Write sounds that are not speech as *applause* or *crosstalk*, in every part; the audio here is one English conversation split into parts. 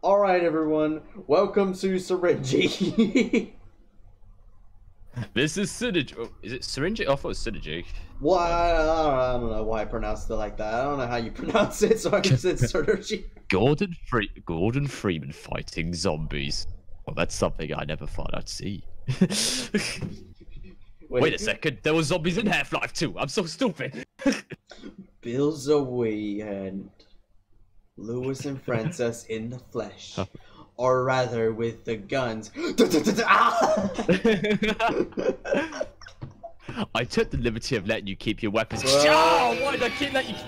All right, everyone. Welcome to Syringy. *laughs* This is Synergy. Oh, is it Syringy? I thought it was Synergy. well, I, I, don't, know why I pronounced it like that. I don't know how you *laughs* pronounce it, so I just said Synergy. Gordon Free Gordon Freeman fighting zombies. Well, that's something I never thought I'd see. *laughs* Wait, a second, there were zombies in Half-Life 2. I'm so stupid. Bill's Zoey and Louis and Francis in the flesh. Oh. Or rather, with the guns. *laughs* I took the liberty of letting you keep your weapons. Whoa. Oh, why did I keep letting you?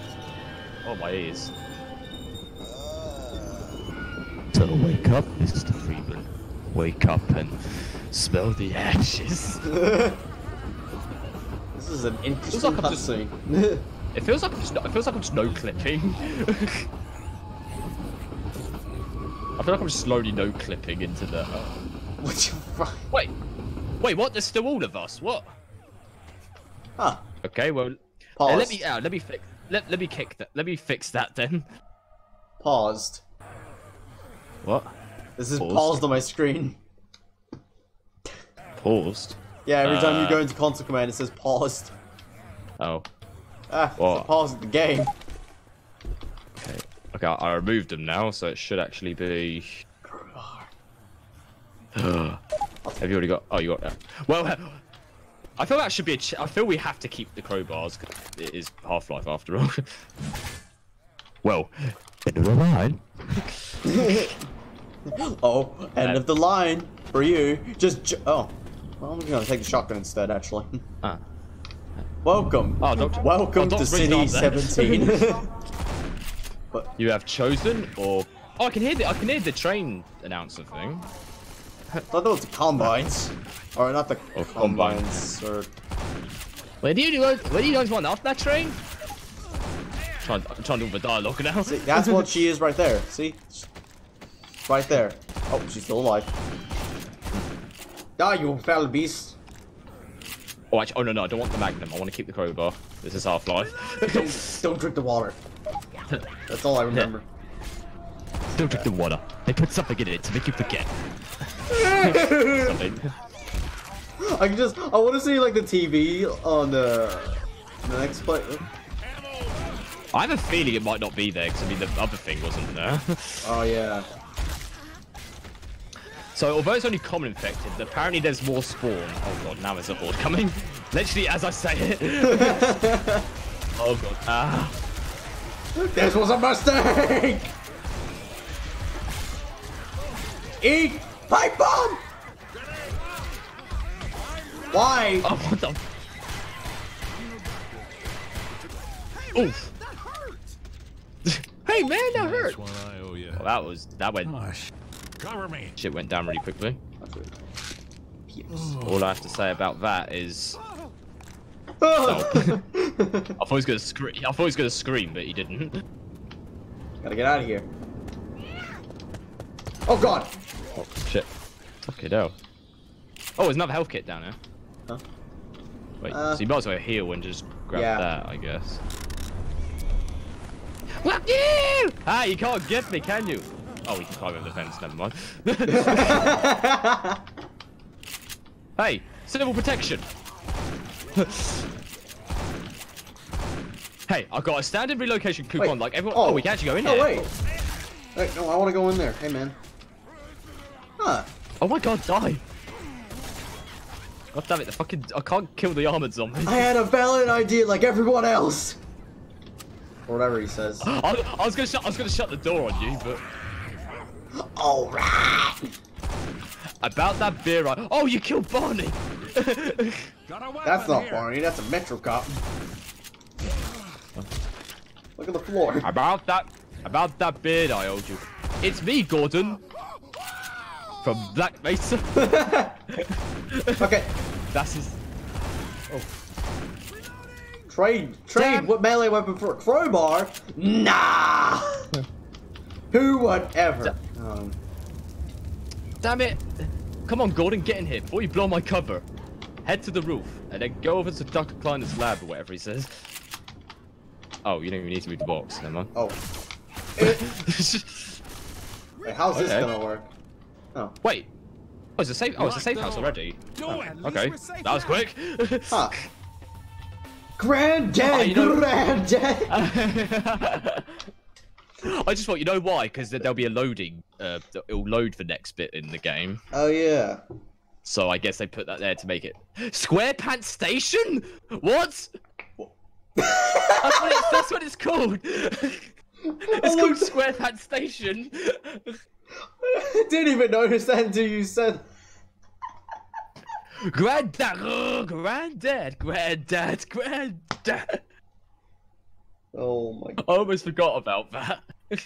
Oh, my ears. So wake up, Mr. Freeman. Wake up and smell the ashes. *laughs* this is an interesting like cutscene. It feels like I'm just, it feels like I'm just no clipping. *laughs* I feel like I'm slowly no clipping into the. *laughs* what the fuck? Wait, wait, what? There's still all of us. What? Huh. Okay, well, uh, let me out. let me fix. Let, let me kick that. Let me fix that then. Paused. What? This is Paused. paused on my screen. Paused. Yeah, every time you Uh. go into console command, it says paused. Oh. Ah, it's a What? pause at the game. Okay. Okay, I, I removed them now, so it should actually be... *sighs* Have you already got... Oh, you got... that. Well, I feel that should be I feel we have to keep the crowbars. It is Half-Life after all. *laughs* well, end of the line. *laughs* oh, end of the line for you. Just... Oh. Well, I'm going to take the shotgun instead, actually. Ah. Welcome. Oh, Welcome oh, to City 17. *laughs* But you have chosen or oh, I can hear the I can hear the train announcer thing. I thought that was the combines, or not the or combines. combines. Or where do you where do you guys want off that train? I'm trying, trying to do the dialogue now. See, that's what she is right there. See, right there. Oh, she's still alive. Die, you foul beast. Oh, actually, oh no, no, I don't want the magnum. I want to keep the crowbar. This is Half-Life. don't, *laughs* don't drink the water. That's all I remember. Don't drink the water. They put something in it to make you forget. *laughs* I can just, I want to see like the TV on the, the next play. I have a feeling it might not be there because I mean the other thing wasn't there. *laughs* Oh yeah. so although it's only common infected, apparently there's more spawn. Oh god, now there's a horde coming. *laughs* Literally as I say it. oh god. Ah. This was a mistake! Eat pipe bomb! Why? Oh what the. Oof. hey man, that hurt. One I owe you. Well, that was that went Gosh. Cover me. shit went down really quickly. All I have to say about that is *laughs* *laughs* I thought he was gonna scream. I thought he was gonna scream, but he didn't. Gotta get out of here. Oh god! Oh shit! Fuck it out. Oh, there's another health kit down there. Huh? Wait, Uh, so you might as well heal and just grab yeah. that, I guess. Fuck you! Ah, you can't get me, can you? Oh, we can climb over the fence. Never mind. *laughs* hey, civil protection. Hey, I got a standard relocation coupon. like everyone. Oh. oh, we can actually go in oh, here. wait. Wait, no, I want to go in there. Hey, man. Huh. Oh my god, die! God damn it, the fucking I can't kill the armored zombie. I had a valid idea like everyone else! Or whatever he says. *gasps* I, I was gonna shut I was gonna shut the door on you, but Alright! About that beer I Oh you killed Barney! Got a weapon That's not here. Barney, that's a Metro cop. Look at the floor. about that about that beard I owed you. It's me, Gordon. From Black Mesa. *laughs* Okay, That's his trade, trade Damn. what melee weapon for a crowbar? Nah! *laughs* Who would ever? Um, Damn it! Come on, Gordon, get in here before you blow my cover. Head to the roof, and then go over to Dr. Kleiner's lab or whatever he says. Oh, you don't even need to move the box, never mind. oh. *laughs* Wait, how's this gonna work? Oh. Wait. Oh, it's a safe. Oh, it's a safe house already. Do Oh, it. Okay, least we're safe that was quick. *laughs* Huh. Granddad, Oh, you know- granddad. *laughs* I just thought, you know why? Because there'll be a loading. Uh, it'll load the next bit in the game. oh yeah. So I guess they put that there to make it SquarePants Station. What? *laughs* that's, what it's, that's what it's called. *laughs* it's called *laughs* SquarePants Station. I didn't even notice that until you said. Granddad, oh, granddad, granddad, granddad. Oh my god. I almost forgot about that. *laughs*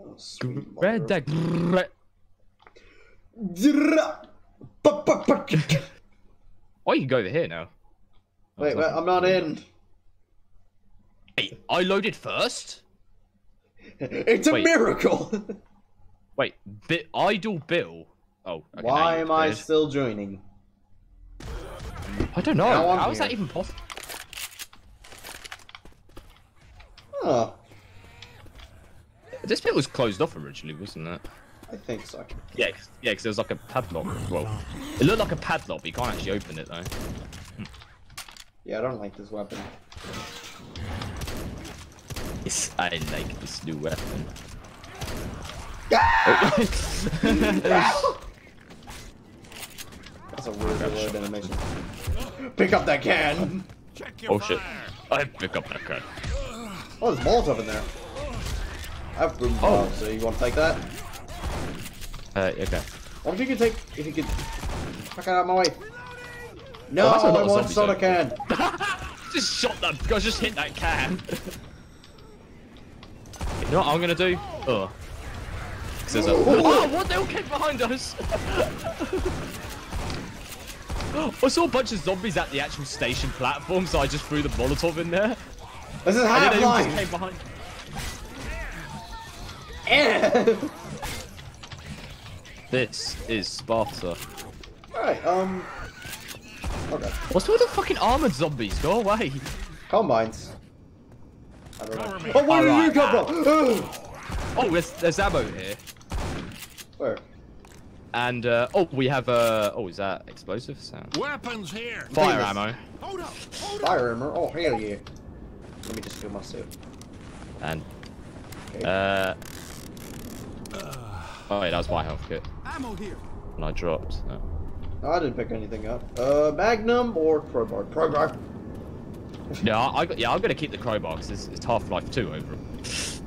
Oh, sweet mother. Granddad. gra- Dra- pa- pa- pa- *laughs* Oh, you can go over here now. Wait, wait, I'm not in. Hey, I loaded first. *laughs* It's a Wait. miracle. Wait, Bi- Idle Bill. Oh, okay, Why am I still joining? I don't know. How is that even possible? Huh. This bit was closed off originally, wasn't it? I think so. Yeah, 'cause- yeah, because there was like a padlock. Well, it looked like a padlock, but you can't actually open it though. Yeah, I don't like this weapon. Yes, I like this new weapon. Ah! *laughs* That's a weird word animation. Pick up that can! Check oh shit! I pick up that gun. Oh, there's Molotov in there. I have boom Oh. oh. so you want to take that? Uh, okay. What if you could take, if you could, fuck out of my way. No, Oh, that's a I want soda there. can. *laughs* Just shot that. I just hit that can. you know what I'm gonna do? Oh. 'Cause there's a- oh, what the hell came behind us? *laughs* I saw a bunch of zombies at the actual station platform, so I just threw the Molotov in there. This is And then they all Half-Life! came behind. Eh. This is Sparta. Alright, um... Okay. What's with the fucking armored zombies? Go away. Combines. I don't know. Oh, where did Alright. you come from? Oh, there's, there's ammo here. Where? And, uh, oh, we have, uh, oh, is that explosive sound? Weapons here. Fire Famous. ammo. Hold up. Hold up. Fire armor? Oh, hell yeah. Let me just fill my suit. And, Okay. uh, oh, wait, that was my health kit. Ammo here. And I dropped. No. No, I didn't pick anything up. Uh, Magnum or crowbar? Crowbar. Yeah, I, I, got- yeah, I'm gonna keep the crowbar because it's, it's Half-Life 2 over it.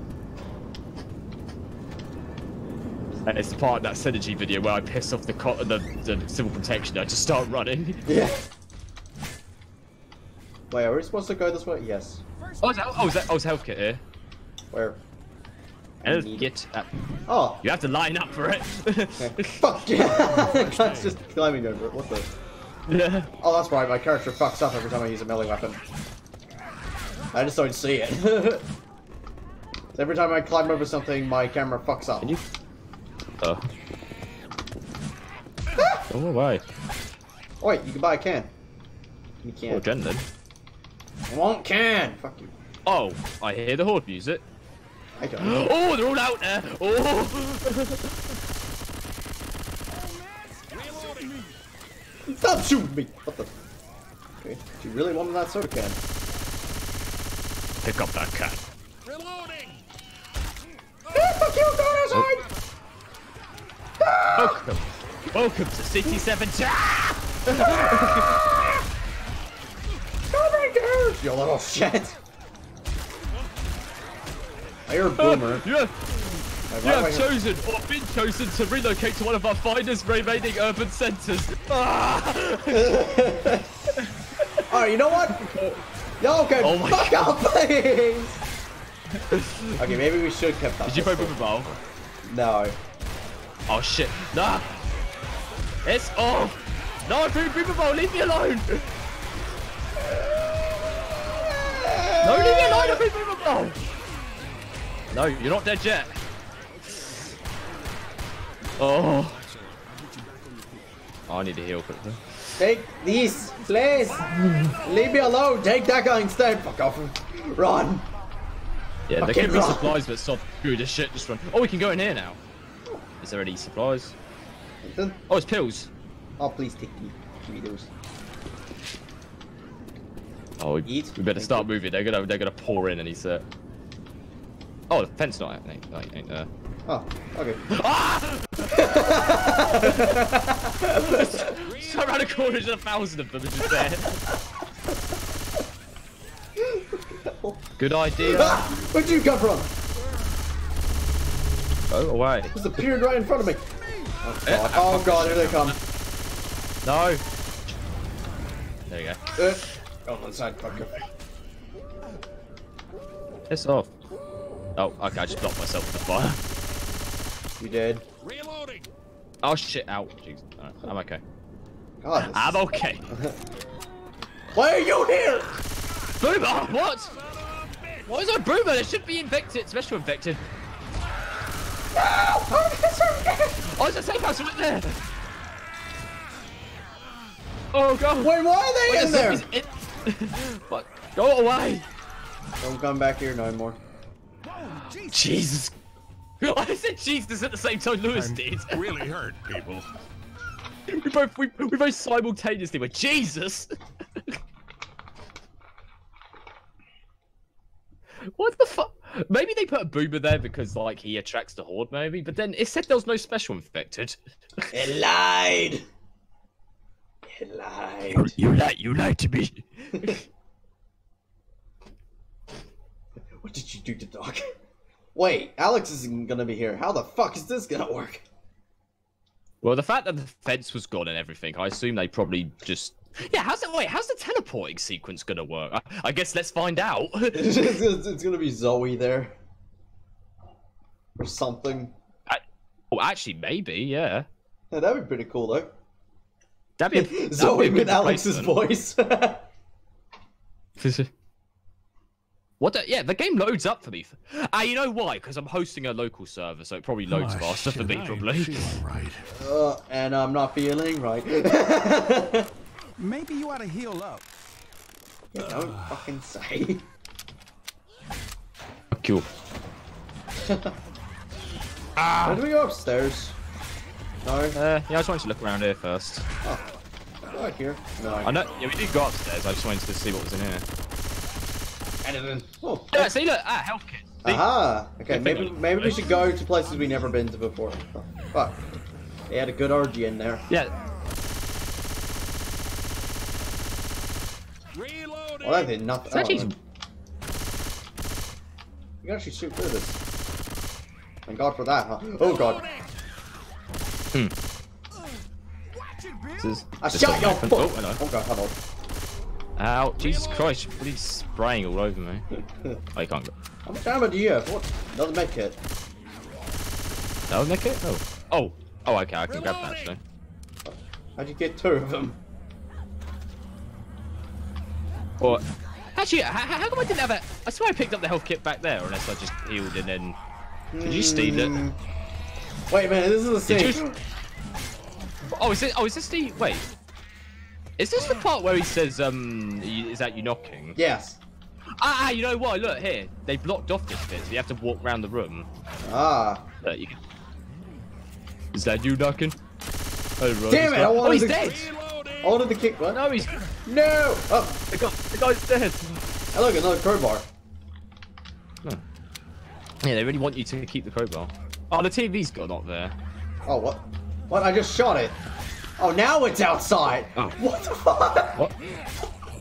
And it's the part of that synergy video where I piss off the co- the, the civil protection. I just start running. Yeah. *laughs* Wait, are we supposed to go this way? Yes. Oh, is that, oh, is that, oh, health kit here? Where? Health need kit. Uh, Oh. you have to line up for it. *laughs* Okay. Fuck yeah! *laughs* *laughs* That's just climbing over it. What the? yeah. Oh, that's right. My character fucks up every time I use a melee weapon. I just don't see it. So every time I climb over something, my camera fucks up. Can you? Oh. oh. Oh, wait, you can buy a can. You Oh, can't. Jen then. I want can. Fuck you. Oh, I hear the horde music. I don't. *gasps* Oh, they're all out there. Oh. *laughs* Stop shooting me! What the? Okay. Do you really want that soda can? Pick up that cat. Reloading. Ah, fuck you! Go outside! Welcome. Welcome to City 7. Ah! *laughs* *laughs* Come right! You little shit! I hear a boomer. You have, Wait, you why do I have hear- chosen or been chosen to relocate to one of our finest remaining urban centres. Ah! *laughs* Alright, you know what? Y'all can Oh my fuck up, please! okay, maybe we should kept that. Did you play throw. Boomer Ball? No. Oh shit. Nah. It's off. No, Boomer Ball, leave me alone. No, leave me alone, Boomer Ball. No, you're not dead yet. Oh. I need to heal quickly. Take these, please! Leave me alone! Take that guy instead! Fuck off! Run! Yeah, there could be supplies, but stop. Screw this shit. Just run. Oh, we can go in here now. Is there any supplies? Oh, it's pills. Oh, please take me. Give me those. Oh, we, Eat. we better start moving. They're gonna they're gonna pour in any set. Oh, the fence not ain't, ain't, ain't there. Oh, okay. *laughs* So around the corner, there's a thousand of them just there. Good idea. Ah! *laughs* Where'd you come from? Go away. Just appeared right in front of me. Oh god, oh god, here they come. No. There you go. Uh, go on one side, fucker. Piss off. Oh, okay. I just blocked myself with the fire. You did. Reloading. Oh shit! Out. Jeez. Alright, I'm okay. God, I'm is- okay. *laughs* Why are you here? Boomer! What? Why is there a boomer? There should be infected, special infected. Oh, there's a safe house right there. Oh god. Wait, why are they Wait, in there? Zombies in- what? Go away. Don't come back here no more. Jesus. *laughs* I said Jesus at the same time Louis I'm did. *laughs* really hurt, people. we both we, we both simultaneously went Jesus. *laughs* what the fuck? Maybe they put a boomer there because like he attracts the horde, maybe. But then it said there was no special infected. It lied. It lied. You lied. You lied to me. *laughs* What did you do to Doc? Wait, Alyx isn't gonna be here. How the fuck is this gonna work? Well, the fact that the fence was gone and everything, I assume they probably just. Yeah, how's it? Wait, how's the teleporting sequence gonna work? I, I guess let's find out. *laughs* *laughs* it's, it's- it's gonna be Zoey there. Or something. oh, actually, maybe, yeah. Yeah, that'd be pretty cool though. That'd *laughs* be a, that'd Zoey be a with Alyx's replacement. voice. *laughs* What? The, yeah, the game loads up for me. Ah, you know why? Because I'm hosting a local server, so it probably loads Oh, faster for me, probably. feel right. uh, and I'm not feeling right. *laughs* Maybe you ought to heal up. You don't fucking say. Cool. Why do we go upstairs? No, Uh, yeah, I just wanted to look around here first. Oh. right here. No. I know. Yeah, we did go upstairs. I just wanted to see what was in here. Editing. Oh. Yeah, see, look, ah, health kit. See? Aha! Okay, maybe maybe we should go to places we never been to before. Oh, fuck. They had a good orgy in there. Yeah. Reloading. Well, that did nothing. Actually. Oh, you can actually shoot through this. Thank God for that, huh? Oh God! Hmm. This is, I this shot is- your Oh, foot! hello. Oh God, hold on. Ow, Jesus Christ, what are you spraying all over me? *laughs* Oh, you can't go. How much ammo do you have? What? Another med kit. That would make it? Oh. Oh. Oh, okay, I can grab that actually. How'd you get two of them? Or. Actually, how, how come I didn't have it? I swear I picked up the health kit back there, unless I just healed and then. Did you steal it? Hmm. Hmm. Wait a minute, this is the Did same. Oh, is it? Oh, is this the? Wait. Is this the part where he says, um, is that you knocking? Yes. Ah, ah, you know what? Look here. They blocked off this bit, so you have to walk around the room. Ah. Look, you can... Is that you knocking? Oh, Damn it, I Oh, he's to- dead. I wanted to kick. What? No, he's. No! Oh, The, guy, the guy's dead. hey, look, another crowbar. Yeah, they really want you to keep the crowbar. Oh, the TV's gone not there. Oh, what? What? I just shot it. Oh, now it's outside. Oh. What the fuck? What?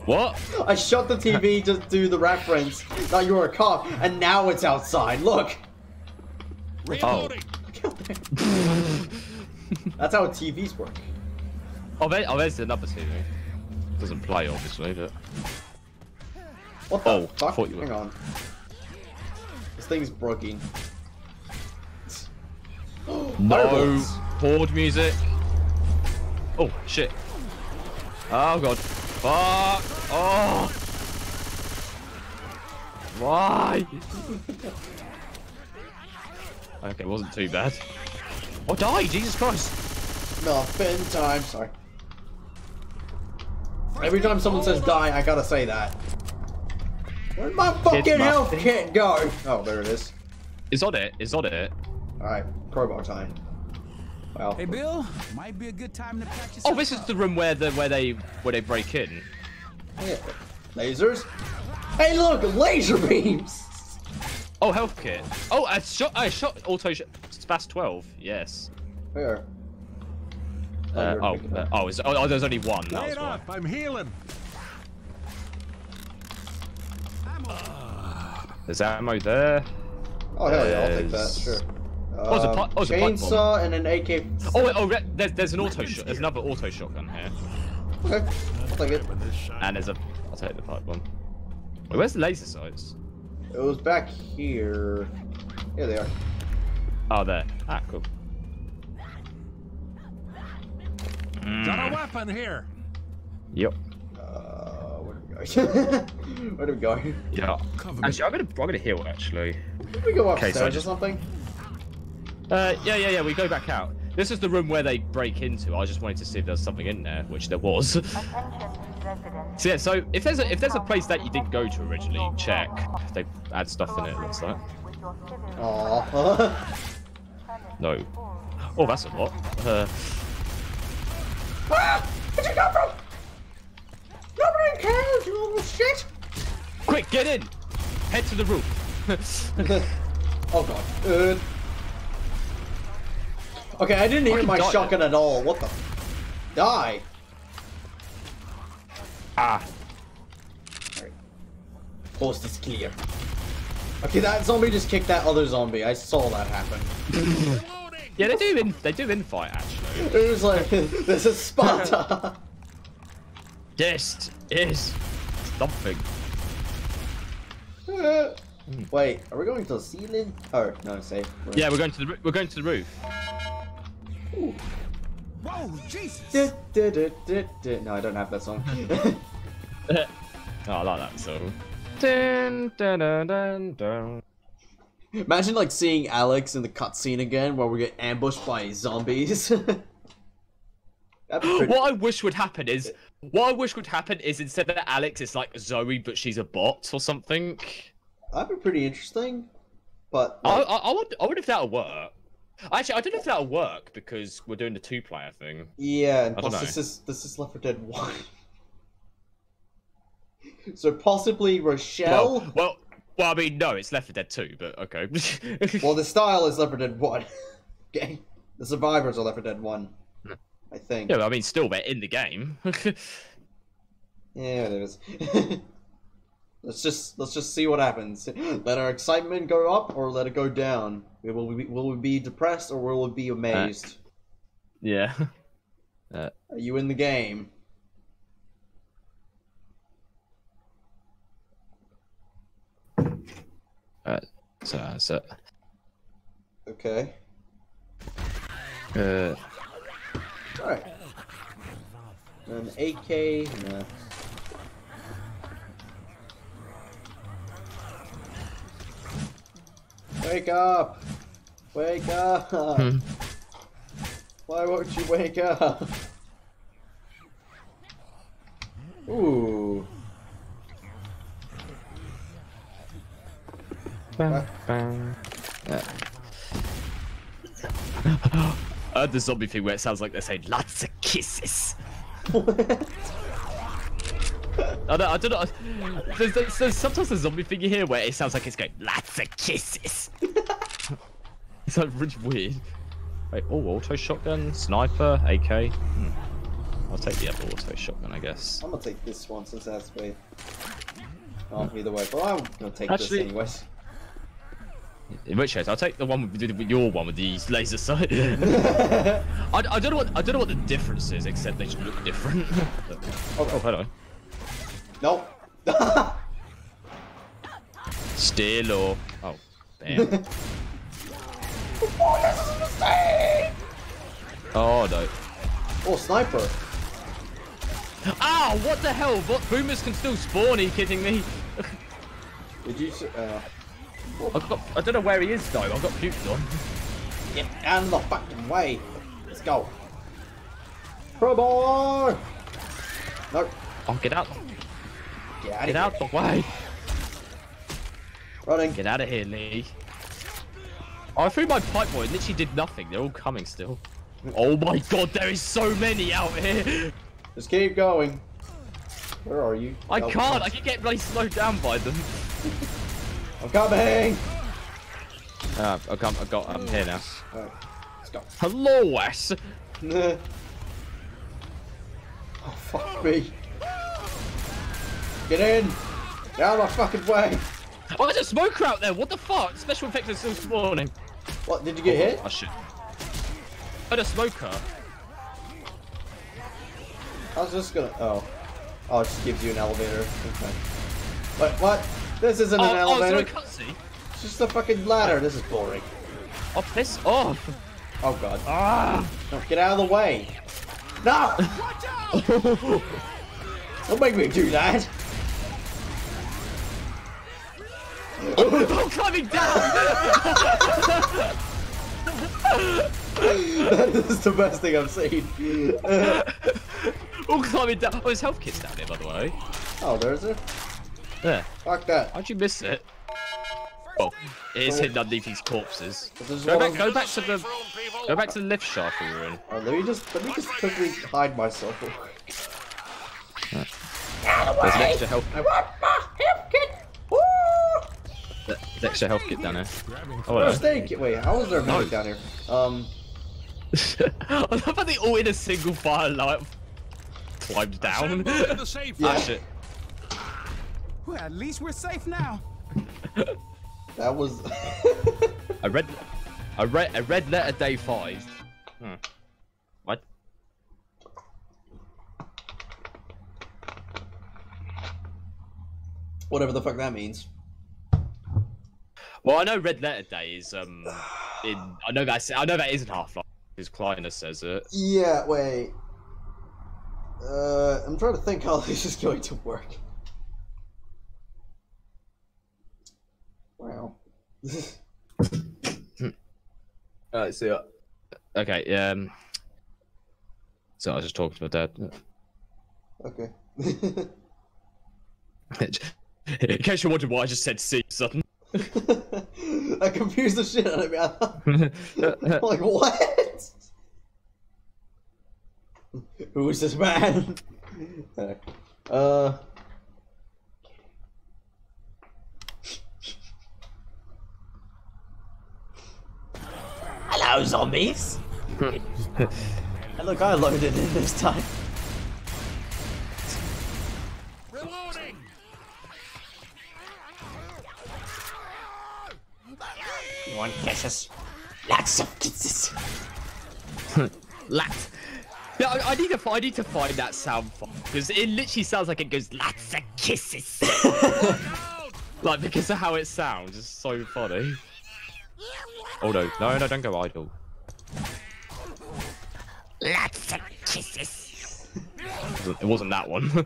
What? I shot the TV *laughs* to do the reference that you were a cop, and now it's outside. Look. Reloading. *laughs* That's how TVs work. Oh, there, oh, there's another TV. Doesn't play, obviously, but. What the Oh, fuck? thought you were- Hang on. This thing's broken. No Fireballs. horde music. Oh shit. Oh god. Fuck. Oh. Why? *laughs* okay, it wasn't too bad. Oh, die! Jesus Christ! No, Muffin time. Sorry. Every time someone says die, I gotta say that. Where'd my fucking health thing. kit go? Oh, there it is. It's on it. It's on it. Alright, crowbar time. Well, Hey, Bill, might be a good time to patch yourself Oh, this is the room where the where they where they break in. yeah. lasers. Hey, look, laser beams. Oh, health kit. Oh, I shot. I shot auto sh- Spas 12. Yes. Where? Uh, oh, uh, oh, is, oh, oh, there's only one. That Lay was it why. off. I'm healing. There's ammo there. Oh hell yeah, I'll take that. Sure. Oh, it's a Um, pi- oh, it's a pipe bomb. chainsaw and an AK. Oh, wait, oh, re- there's there's an auto shot. There's another auto shotgun here, Okay, I'll take it. With this shot. and there's a. I'll take the pipe bomb. Wait, where's the laser sights? It was back here. Here they are. Oh, there. Ah, cool. Got a weapon here. Yep. Uh, where do we go? *laughs* where do we go? Yeah. Cover. Actually, I'm gonna I'm gonna heal actually. Did we go Okay, upstairs so I or something? Uh, yeah, yeah, yeah. We go back out. This is the room where they break into. I just wanted to see if there's something in there, which there was. *laughs* so yeah, so if there's a if there's a place that you didn't go to originally, check. They add stuff in it. Looks like. Aww. No. Oh, that's a lot. Uh, ah! Where'd you come from? Nobody cares, you little shit! quick, get in. Head to the roof. *laughs* *laughs* oh god. Uh, okay, I didn't hear my die. shotgun at all. What the? Die. ah. Alright. Coast is clear. Okay, that zombie just kicked that other zombie. I saw that happen. *coughs* Yeah, they do in they do infight actually. *laughs* It was like, *laughs* this is Sparta. *laughs* this is Something. Wait, are we going to the ceiling? Oh, no, safe. We're- Yeah, we're going to the we're going to the roof. Whoa, Jesus! Du- du- du- du- du- No, I don't have that song. *laughs* oh, I like that song. Dun, dun, dun, dun, dun. Imagine like seeing Alyx in the cutscene again where we get ambushed by zombies. *laughs* *gasps* Pretty- What I wish would happen is, what I wish would happen is instead of Alyx, it's like Zoey, but she's a bot or something. That'd be pretty interesting. But I, like, I, I, wonder, I wonder if that'll work. Actually, I don't know if that'll work because we're doing the two-player thing. yeah, and plus this is this is Left 4 Dead 1. *laughs* so possibly Rochelle. Well, well, well, I mean, no, it's Left 4 Dead 2, but okay. *laughs* Well, the style is Left 4 Dead 1. *laughs* okay, the survivors are Left 4 Dead 1. Hmm. I think. yeah, but I mean, still, they're in the game. Yeah, it is. Let's just let's just see what happens. *gasps* Let our excitement go up or let it go down. Will we will we be depressed or will we be amazed? yeah. *laughs* Are you in the game? Uh, so, so, Okay. uh, Alright. An AK. Nah. Wake up! Wake up! Hmm. Why won't you wake up? Ooh. bang, bang. Yeah. I heard the zombie thing where it sounds like they're saying lots of kisses. *laughs* I don't, I don't know. There's, there's, there's sometimes a zombie thing you hear where it sounds like it's going lots of kisses. *laughs* it's like really weird. Wait, oh, auto shotgun, sniper, AK. Hmm. I'll take the other auto shotgun, I guess. I'm gonna take this one since that's way. Oh, either way. Well, I'm gonna take Actually- this anyways. In which case, I'll take the one with, with your one with the laser sight. *laughs* I, I don't know what I don't know what the difference is, except they just look different. *laughs* oh, oh, hello. Nope. *laughs* Still low. oh, damn. *laughs* oh no. oh, sniper. Ah, what the hell? What boomers can still spawn? Are you kidding me? *laughs* Did you? Uh, I've got. I don't know where he is though. I've got puked on. get out of the fucking way. Let's go. Crowbar. No. Oh, get out! Get out. Get out the way! Running. Get out of here, Lee. Oh, I threw my pipe boy. It literally did nothing. They're all coming still. Oh my god, there is so many out here. Just keep going. Where are you? I Oh, can't. I can get really slowed down by them. I'm coming. Uh, I got. I got. I'm here now. Alright, let's go. Hello, Wes. *laughs* oh fuck me. Get in. Get out of my fucking way. Oh, there's a smoker out there. What the fuck? Special effects are still spawning. What? Did you get hit? Oh shit. Oh, a smoker. I was just gonna. Oh. Oh, it just gives you an elevator. Okay. What? What? This isn't Oh, an oh, is there a elevator. It's just a fucking ladder. This is boring. Oh, piss off. Oh god. Ah. No, get out of the way. No! *laughs* Don't make me do that. I'm climbing down. that is the best thing I've seen. I'm climbing down. Oh, there's health kits down here, by the way. oh, there's it. There. Fuck that. How'd you miss it? Oh, it is hidden underneath these corpses. Go back, go back to the, go back to the lift shaft we were in. Oh, let me just let me just quickly hide myself. real. There's an extra health. I want my help kit. Woo! There's extra health kit down there. Oh, Where's hello. they? Wait, how is there a medic No. down here? Um, *laughs* I love how they all in a single file light climbed down. Assemble in the safe Ah, Yeah. shit. Well, at least we're safe now. *laughs* that was. *laughs* I read, I read, I read letter day five. Hmm. What? Whatever the fuck that means. Well, I know red letter day is um, *sighs* in. I know that's. I know that isn't Half Life. Because Kleiner says it. Yeah. Wait. Uh, I'm trying to think how *laughs* this is going to work. Wow. *laughs* Alright, so Okay, um. So I was just talking to my dad. okay. *laughs* In case you're wondering why I just said see sudden. *laughs* I confused the shit out of me. I thought- I'm *laughs* like, what? Who is this man? *laughs* uh. Hello, zombies. and look, I loaded in this time. Kisses? Lots of kisses. *laughs* Lots. Yeah, I, I need to. I need to find that sound because it literally sounds like it goes lots of kisses. *laughs* like because of how it sounds, it's so funny. Oh no, no, no, don't go idle. Lots of kisses. It wasn't- it wasn't that one. *laughs*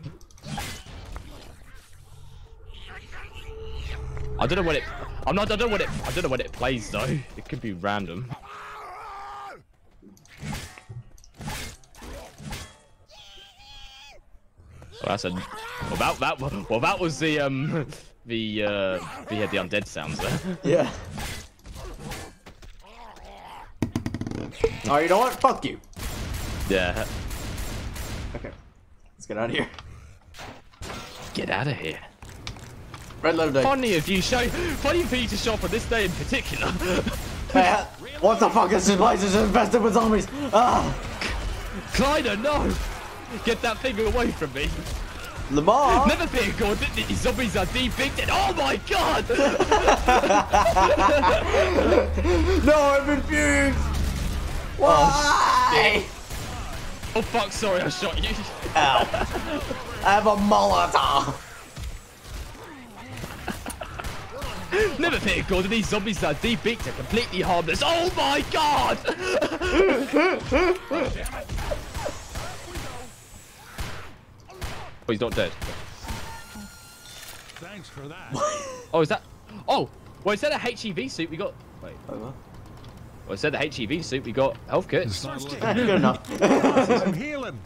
I don't know what it. I'm not. I don't know what it. I don't know what it plays though. It could be random. Well, that's a. Well, that that well that was the um *laughs* the uh we had the undead sounds there. *laughs* Yeah. Oh, you know what? Fuck you. Yeah. Okay. Let's get out of here. Get out of here. Red day. Funny of you show. Funny for you to show up on this day in particular. Hey, what the fuck is this place? is infested with zombies. Ah, Kleiner, no! Get that thing away from me. Lamarr. Never fear that these zombies are defeated. Oh my god! *laughs* no, I'm infused. Why? Oh fuck, sorry, I shot you. Ow! I have a Molotov. *laughs* Never fear Gordon. these zombies are defeated are completely harmless. Oh my god! oh, he's not dead. Thanks for that. Oh, is that? Oh, well, instead of HEV suit, we got. Wait. Well, instead of the HEV suit, we got health kits. Not Good enough. *laughs* I'm healing.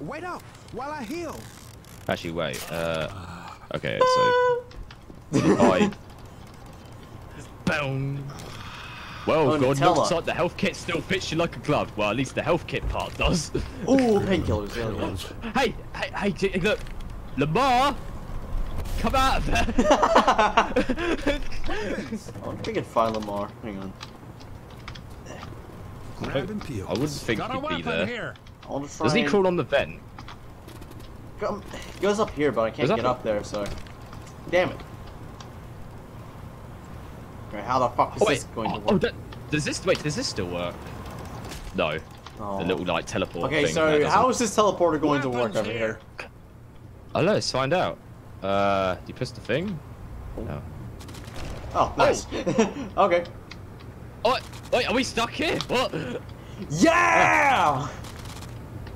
Wait up while I heal. Actually, wait. Uh, okay, so I Boom. Well, Oh, God, Nutella. looks like the health kit still fits you like a glove. Well, at least the health kit part does. *laughs* Ooh, painkillers. Yeah, *laughs* yeah. hey, hey, hey, look, Lamarr, come out of there. *laughs* I wonder if we can find Lamarr. Hang on. Grab and peel. I wouldn't think Got he'd be there. here. I want to try. Does he crawl on the vent? Come, he goes up here, but I can't Goes up get up there, so. Damn it. Alright, how the fuck is Oh, this wait. going to oh, work? oh, that- does this wait? Does this still work? No. Oh. The little like teleport. Okay, thing, so that how doesn't- is this teleporter going to work over here. here? Oh, let's find out. Uh, you press the thing? No. Oh, nice. *laughs* okay. Oh, wait, are we stuck here? What? Yeah!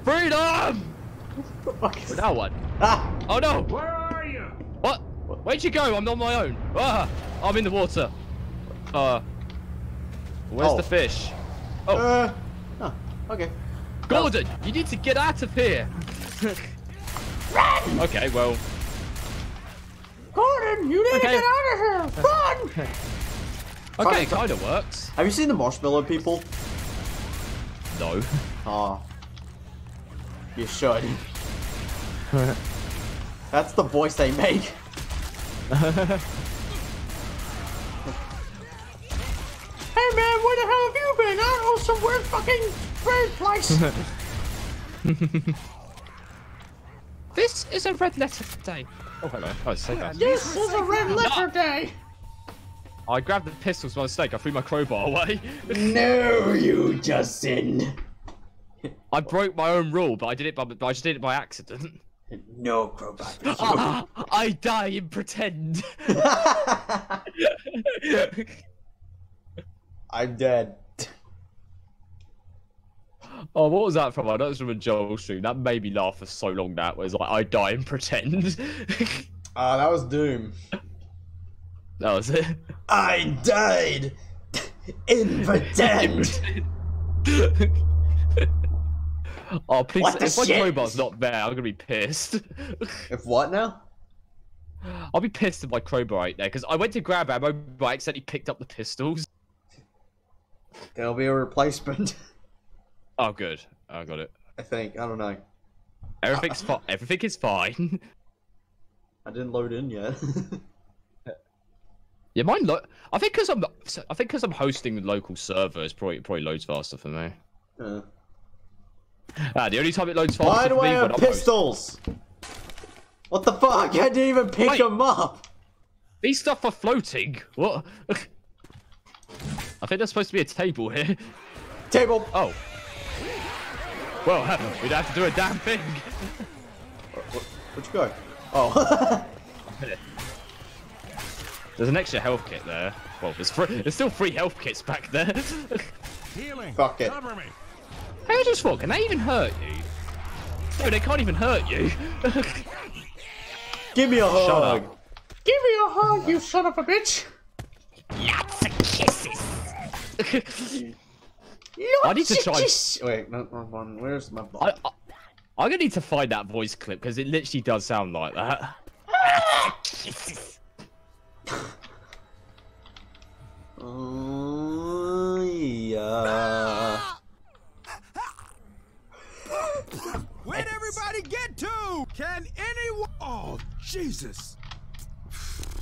Freedom! Fuck is Now what? Ah! Oh no! Where are you? What? Where'd you go? I'm on my own. Ah, I'm in the water. Uh, where's Oh. the fish? Oh, Uh, oh, okay. Gordon, you need to get out of here. Run! okay, well, Gordon, you need Okay. to get out of here! Run! *laughs* okay, it kind of works. Have you seen the marshmallow people? No. Aw. *laughs* You should. *laughs* That's the voice they make. Hey man, where the hell have you been? I don't know, some weird fucking weird place. *laughs* This is a red letter day. Oh, hello. Oh, it's Snake Eyes. this is a red letter day. I grabbed the pistols by mistake. I threw my crowbar away. *laughs* No, you Justin. I broke my own rule, but I did it by, but I just did it by accident. No, Crowbar. *laughs* Ah, I die and pretend. I'm dead. Oh, what was that from? I know it was from a Joel stream. That made me laugh for so long. That was like, I die and pretend. Ah, *laughs* that was Doom. that was it. I died in pretend. *laughs* oh, please, What if my shit? crowbar's not there, I'm gonna be pissed. *laughs* if what now? I'll be pissed if my crowbar ain't there because I went to grab ammo, but I accidentally picked up the pistols. There'll be a replacement. *laughs* Oh, good. I got it. I think. I don't know. Everything's fine. Everything is fine. I didn't load in yet. *laughs* yeah, mine. Lo- I think because I'm. I think because I'm hosting the local servers, probably probably loads faster for me. Uh, Ah, the only time it loads faster Why do I have pistols? What the fuck? I didn't even pick Wait. them up. These stuff are floating. What? *laughs* I think there's supposed to be a table here. Table. Oh. Well, *laughs* we'd have to do a damn thing. Where'd you go? Oh. *laughs* There's an extra health kit there. Well, there's free, there's still free health kits back there. Healing. Fuck it. Cover me. How just for? Can they even hurt you? No, they can't even hurt you. Give me a hug. Shut up. Give me a hug, you son of a bitch. Lots of kisses. I need to try- kiss- Wait, no, wrong one. Where's my I. I, I'm gonna need to find that voice clip because it literally does sound like that. Oh, yeah. Where'd everybody get to? Can anyone? Oh, Jesus.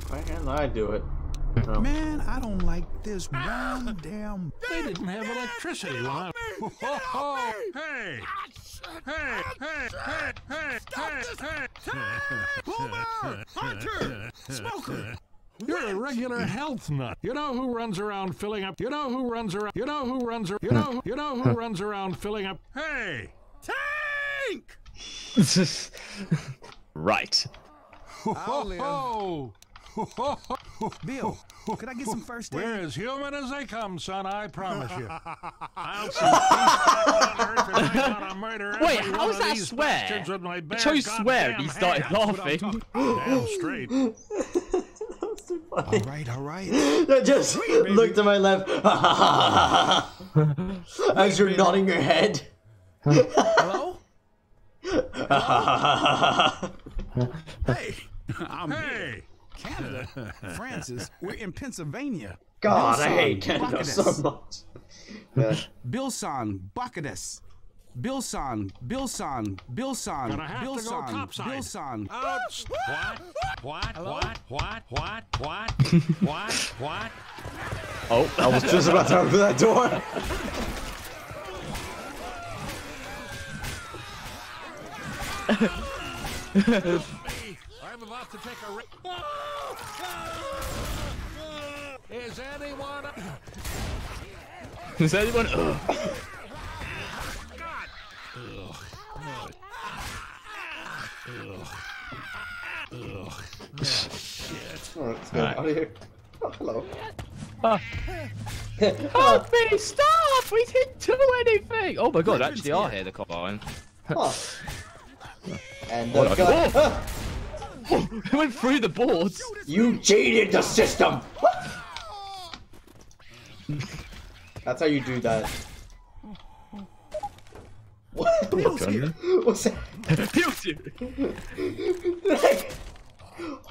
Why can't I do it? Oh. Man, I don't like this one *laughs* damn. They didn't have electricity when I. Oh, hey! Hey! Hey! Hey! Hey! Hey! *laughs* Hey! Boomer! Hunter! Smoker! You're a regular health nut. You know who runs around filling up. You know who runs around. You know who runs. ar- You know. who- You know who runs around filling up. Hey! Tank! *laughs* right. I'll live. Oh! *laughs* Bill, could I get some first aid? We're as human as they come, son. I promise you. *laughs* I'll see peace back on Earth if I murder Wait, every how one was of that these swear? bastards with my bare I chose swear and he started laughing. Damn straight. *laughs* That's. All right, all right. I just look to my left as you're nodding your head. Hello? Hey, I'm here. Canada, *laughs* Francis, we're in Pennsylvania. God, Bilson, I hate Canada Bacchus. so much. *laughs* Bilson, Bacchus. Bilson, Bilson, Bilson, Bilson, Bilson. Oh, what? What? What? What? What? *laughs* What? What? What? Oh, I was just about to open that door. I'm about to take a. Ri- Is anyone? *laughs* is anyone? Ugh. Alright, let's get Alright. out of here. Oh, hello. Ah. *laughs* Help me! Stop! We didn't do anything! Oh my god, actually are here, the combine. Huh. *laughs* And Oh, the no. gun. Oh! *laughs* it went through the boards! You cheated the system! That's how you do that. What? What's that? *laughs* Pew, pew.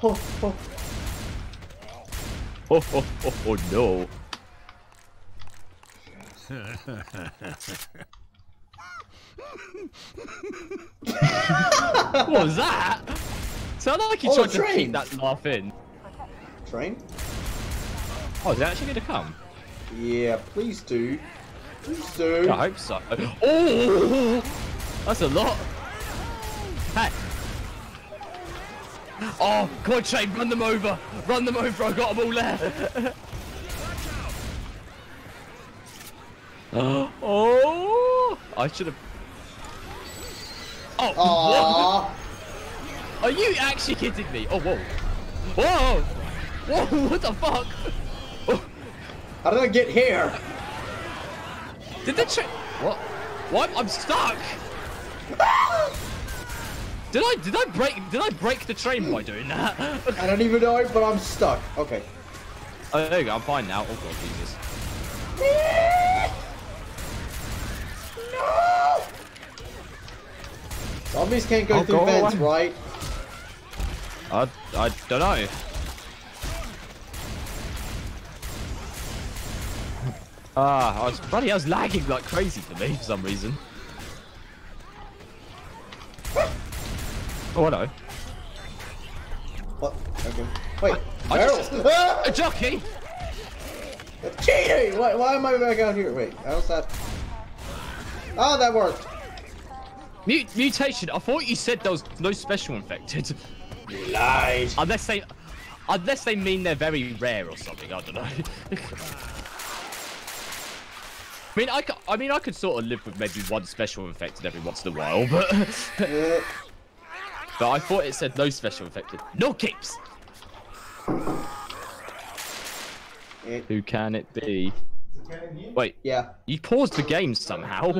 Oh, oh, oh. Oh, oh, oh, oh no. *laughs* what was that? Sounded like he Oh, tried to train. keep that laugh in. Train? Oh, is it actually going to come? Yeah, please do. Please do. I hope so. Oh, that's a lot. Hey. Oh, come on, train, run them over. Run them over, I got them all there. *gasps* oh, I should have. Oh? Are you actually kidding me? Oh, whoa. Whoa. Whoa, *laughs* what the fuck? Oh, How did I get here? did the train. What? What? I'm stuck. *laughs* Did I did I break did I break the train by doing that? *laughs* I don't even know but I'm stuck. Okay. oh, there you go. I'm fine now. Oh god, Jesus. No! Zombies can't go Oh, through go vents, away. right? I I don't know. *laughs* Ah, I was bloody. I was lagging like crazy for me for some reason. Oh hello. What? Okay. Wait. I barrels. just- Ah! *laughs* A jockey. Cheating! Why, why am I back out here? Wait, how's that? Oh, that worked. Mut mutation. I thought you said there was no special infected. You lied. Unless they, unless they mean they're very rare or something. I don't know. I mean, I, ca- I mean, I could sort of live with maybe one special infected every once in a while, but *laughs* but I thought it said no special infected. No capes. it, Who can it be? Wait, yeah. you paused the game somehow.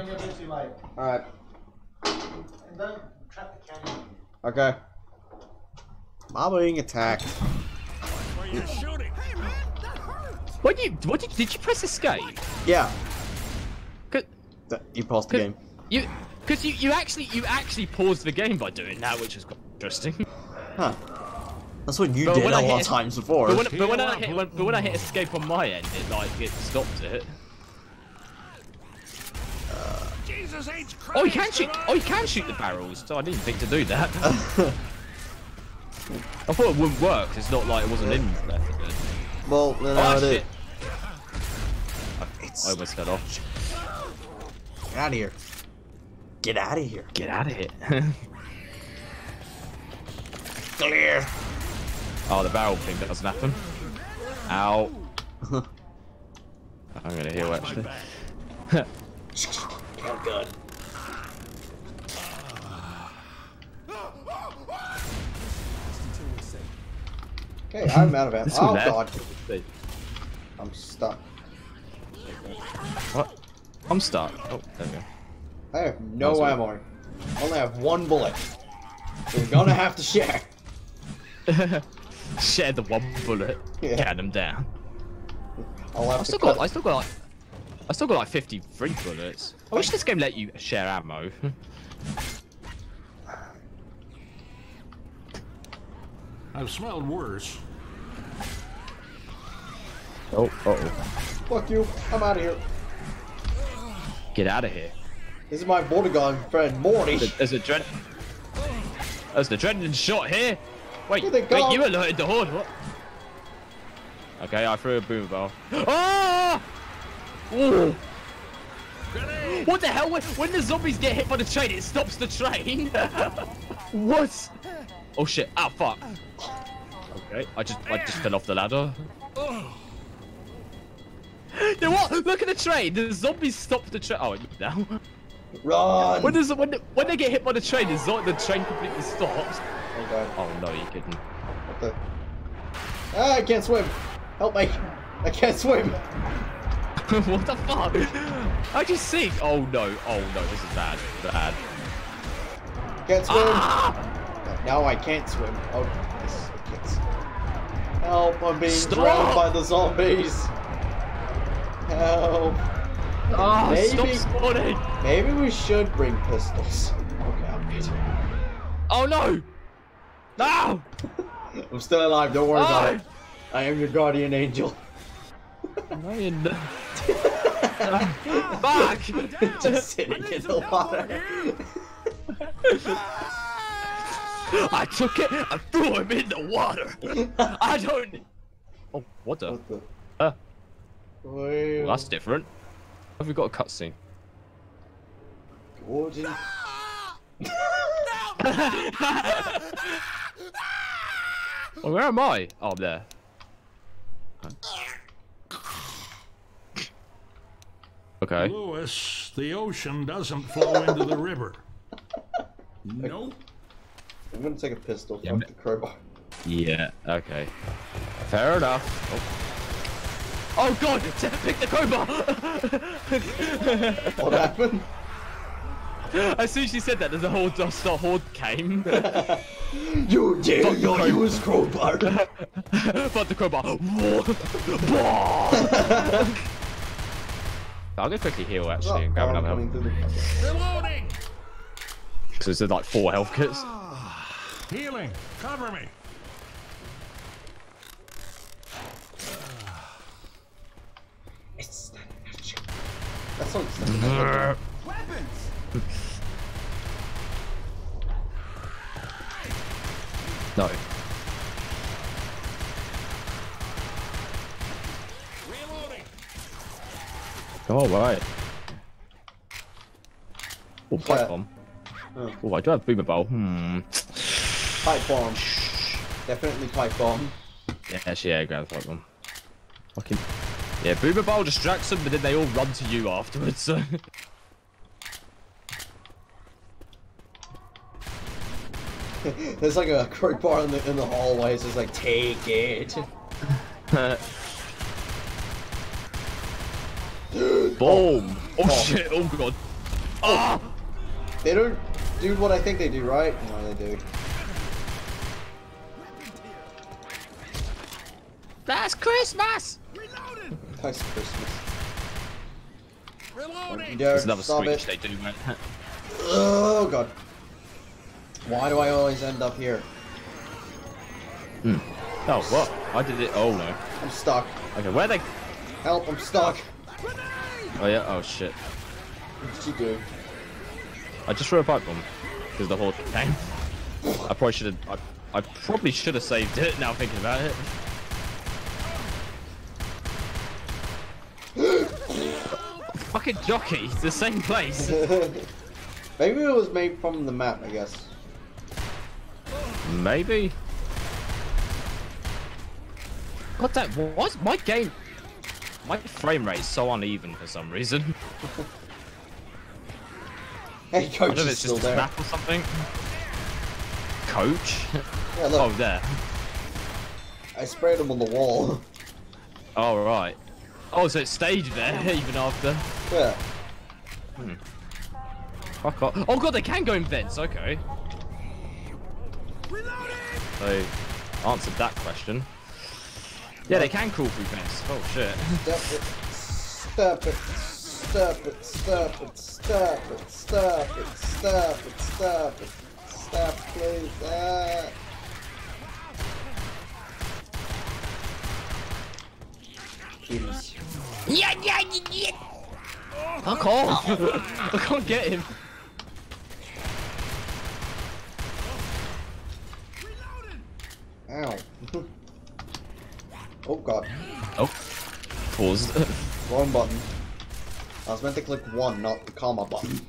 Alright. Okay. I'm being attacked. Where you shooting? What you? What did? Did you press escape? Yeah. Cause, You paused the game. you, because you, you actually, you actually paused the game by doing that, which is quite interesting. Huh. That's what you But did when a I lot of times before. But when, but when I hit, when, but when I hit escape on my end, it like it stopped it. Jesus H. Christ! Oh, you can shoot! Oh, you can shoot the barrels. So I didn't think to do that. *laughs* *laughs* I thought it wouldn't work. It's not like it wasn't in there. Well, then Oh shit! did I almost fell off. Get out of here. Get out of here. Get out of here. *laughs* Clear. oh, the barrel thing doesn't happen. Ow. *laughs* I'm gonna heal actually. Oh, *laughs* good. Okay, I'm out of ammo. Oh god, I'm stuck. What? I'm stuck. Oh, there we go. I have no That's ammo. I only have one bullet. So we're gonna have to share. *laughs* Share the one bullet. Yeah. Them down. I'll have I still cut. got. I still got like. I still got like 53 bullets. I oh, wish this game let you share ammo. *laughs* I've smelled worse. Oh, uh oh. Fuck you. I'm out of here. Get out of here. This is my bodyguard friend, Morty. There's a dread. There's the dreaded shot here. Wait, Here they wait, you alerted the horde. What? Okay, I threw a boomer ball. *gasps* Ah! Ooh. What the hell? When, when the zombies get hit by the train, it stops the train. *laughs* what? Oh shit! Oh fuck. Okay, I just I just fell off the ladder. *laughs* You know what? Look at the train. The zombies stop the train. Oh, now. Run. When does when when they get hit by the train, the, the train completely stops. Oh. Oh no, you kidding? What the? Ah, I can't swim. Help me. I can't swim. *laughs* what the fuck? I just sink. Oh no, oh no, this is bad, bad. Can't swim. Ah! Now I can't swim. Oh, this gets. Help! I'm being Stop! drowned by the zombies. Help! Ah, Maybe- stop spawning! Maybe we should bring pistols. Okay, I'm good. Oh no! No! *laughs* I'm still alive. Don't worry about Oh! it. I am your guardian angel. No, you're not. Back! *laughs* Just sitting in the water. *laughs* I took it and threw him in the water. I don't. Oh, what the? What the? Uh, Well, well, that's different. Have we got a cutscene? Gordon. Oh, *laughs* where am I? Oh, I'm there. Okay. Louis, the ocean doesn't flow into the river. *laughs* Nope. I'm gonna take a pistol. Yeah, Fuck the crowbar. Yeah, okay. Fair enough. Oh, oh god! *laughs* Pick the crowbar! What happened? *laughs* as soon as she said that, there's a whole dust the horde came. *laughs* You dare Fuck not use crowbar. but the crowbar. I'll go quickly heal actually and grab Oh, another health. Reloading! Because there's like four health kits. Healing! Cover me! It's not magic. That's not it's Weapons! No. Reloading! Oh, right. Oh, pipe Yeah. bomb. Oh. Oh, I do have boomer bowl. Hmm. Pipe bomb. Definitely pipe bomb. Yeah, actually, yeah, grab the pipe bomb. Fucking. Yeah, boomer bowl distracts them, but then they all run to you afterwards. So. *laughs* There's like a crowbar in the in the hallway. So it's like take it. *laughs* Boom! *laughs* Oh, Oh. shit! Oh god! Ah! They don't do what I think they do, right? No, they do. That's Christmas! Reloading! Nice Christmas. Don't Reloading! There's another stop screech it. they do, man. Oh god. Why do I always end up here? Hmm. Oh, what? I did it. Oh no. I'm stuck. Okay, where they? Help! I'm stuck. Oh yeah. Oh shit. What did you do? I just threw a pipe bomb because the horde came. I probably should have. I, I probably should have saved it. Now thinking about it. *laughs* Fucking jockey, it's the same place. *laughs* Maybe it was made from the map, I guess. Maybe. God damn, what's my game? My frame rate is so uneven for some reason. *laughs* Hey, I coach don't know if it's still just a there. map or something. Coach? Yeah, look, Oh, there. I sprayed him on the wall. Oh, right. Oh, so it stayed there *laughs* even after. yeah. Fuck off. Oh god, they can go in vents. Okay. Reloading! So, answered that question. Yeah, they can crawl through vents. Oh shit. Stop it. Stop it. Stop it. Stop it. Stop it. Stop it. Stop it. Stop, it. Stop, please. Ah. Jesus. Yeah, yeah, yeah, yeah. Fuck off! *laughs* I can't get him. Ow. *laughs* oh god. Oh. Pause. *laughs* Wrong button. I was meant to click one, not the comma button.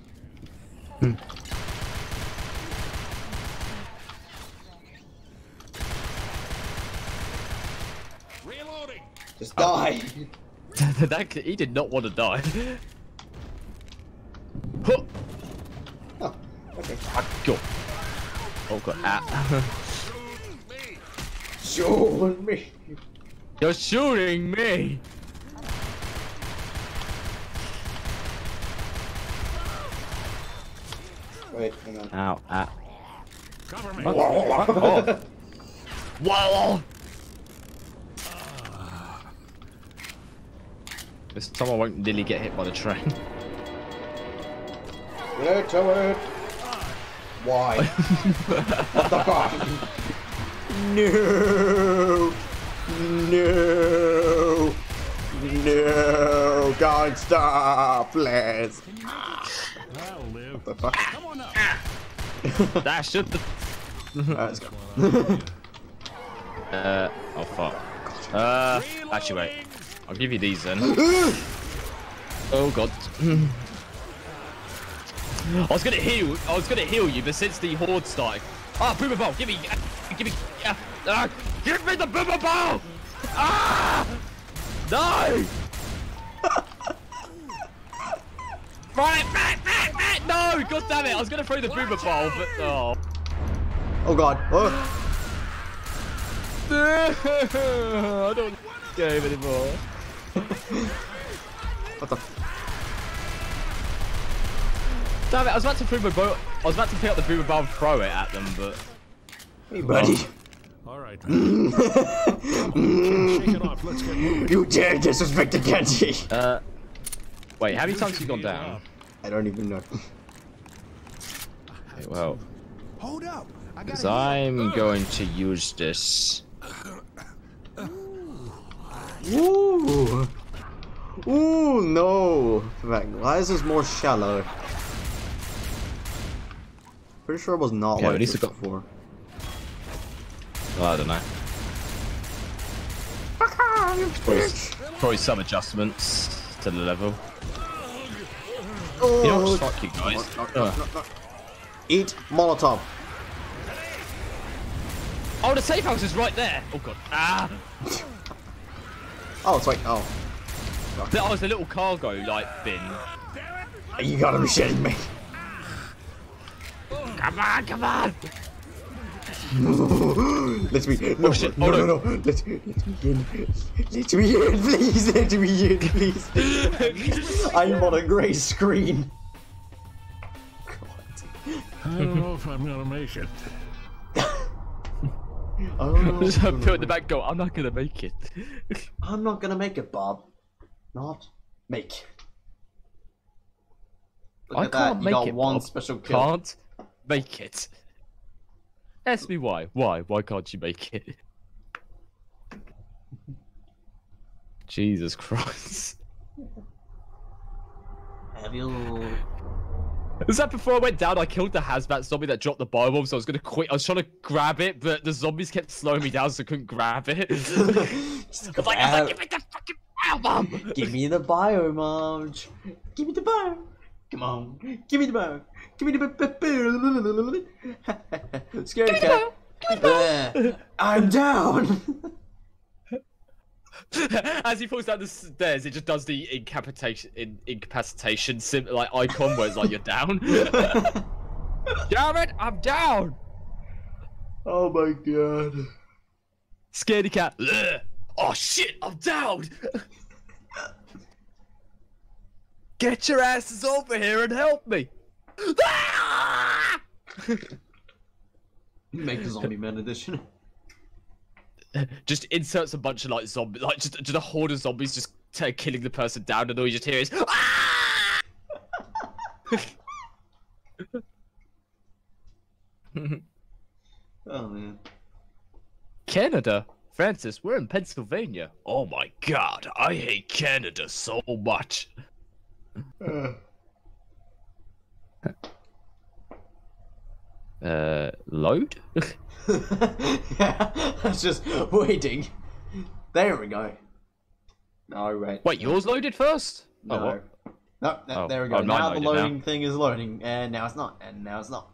Reloading. Just die. *laughs* that, he did not want to die. *laughs* Huh. oh, okay. Go. Oh god. Ah. *laughs* Show me. You're shooting me! Wait, hang on. Ow, ow. Cover me. Oh. Whoa! This time I won't nearly get hit by the train. *laughs* Get to it. Why? *laughs* what the fuck? No. No. No. God, stop, please. I'll live. What the fuck? Come on up. *laughs* that should the. Let's go. Uh, oh fuck. Uh, actually wait. I'll give you these then. *gasps* oh god. I was gonna heal. I was gonna heal you, but since the horde started. Ah, boomer ball. Give me. Give me. Uh, give me the boomer ball. Ah! No! right, back, back, back! No! God damn it! I was gonna throw the boomer ball, but oh. Oh god. Oh. *laughs* I don't game anymore. What the? Damn it! I was about to throw my boat. I was about to pick up the boomer ball and throw it at them, but Hey, buddy. All right. Shake it off. Let's get moving. You dare disrespect the Kenji. uh, wait. How many times have you gone down? I don't even know. Okay, well, Hold up. Because I'm going to use this. Ooh. Ooh, no. Right, Why is this more shallow? Pretty sure it was not Yeah, like at least this it got- before. Well, I don't know. Probably, probably some adjustments to the level. Oh, You know what? Fuck you guys. Ugh. Eat Molotov. Oh, the safe house is right there. Oh god. Ah. *laughs* Oh, it's like, oh. That was a little cargo like bin. You gotta be shitting me. Come on, come on. *gasps* let me. No, Oh, shit. no, Oh, no, no. no. Let, let me in. Let me in, please. Let me in, please. *laughs* I'm on a grey screen. I don't know if I'm gonna make it. Oh, Just put in the back. Go. I'm not gonna make it. *laughs* I'm not gonna make it, Bob. Not make. Look I can't that. You make got it. one Bob. special kill. Can't make it. Ask me why. Why? Why can't you make it? *laughs* Jesus Christ. Have you? Was that before I went down? I killed the hazmat zombie that dropped the biobomb, so I was gonna quit. I was trying to grab it, but the zombies kept slowing me down, so I couldn't grab it. Was like, like, give me the fucking biobomb! Give me the bio, Marge. Give me the bio. Come on. Give me the bio. Give me the bio. Scary cat. Uh, I'm down. *laughs* As he falls down the stairs, it just does the incapacitation, in, incapacitation sim, like icon where it's like you're down. *laughs* Damn it, I'm down. oh my god. Scaredy cat. Ugh. Oh shit, I'm down. *laughs* Get your asses over here and help me. Make the zombie man edition. *laughs* just inserts a bunch of like zombies, like just, just a horde of zombies just killing the person down, and all you just hear is. "Ah!" Oh man. Canada, Francis, we're in Pennsylvania. Oh my god, I hate Canada so much. Uh, Uh, load? yeah, I was just waiting. There we go. No, wait. Wait, yours loaded first? Oh, no. Oh, what? No, no, Oh. there we go. Oh, now the loaded now. loading thing is loading, and now it's not, and now it's not.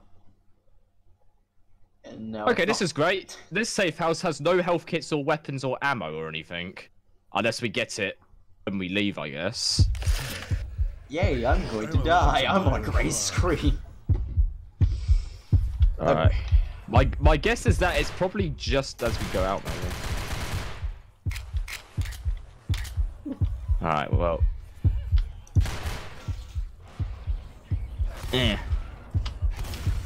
And now Okay, this not. is great. This safe house has no health kits or weapons or ammo or anything. Unless we get it when we leave, I guess. Yay, I'm going to die. I'm on a grey screen. Alright. My my guess is that it's probably just as we go out, maybe. Alright, well. Eh.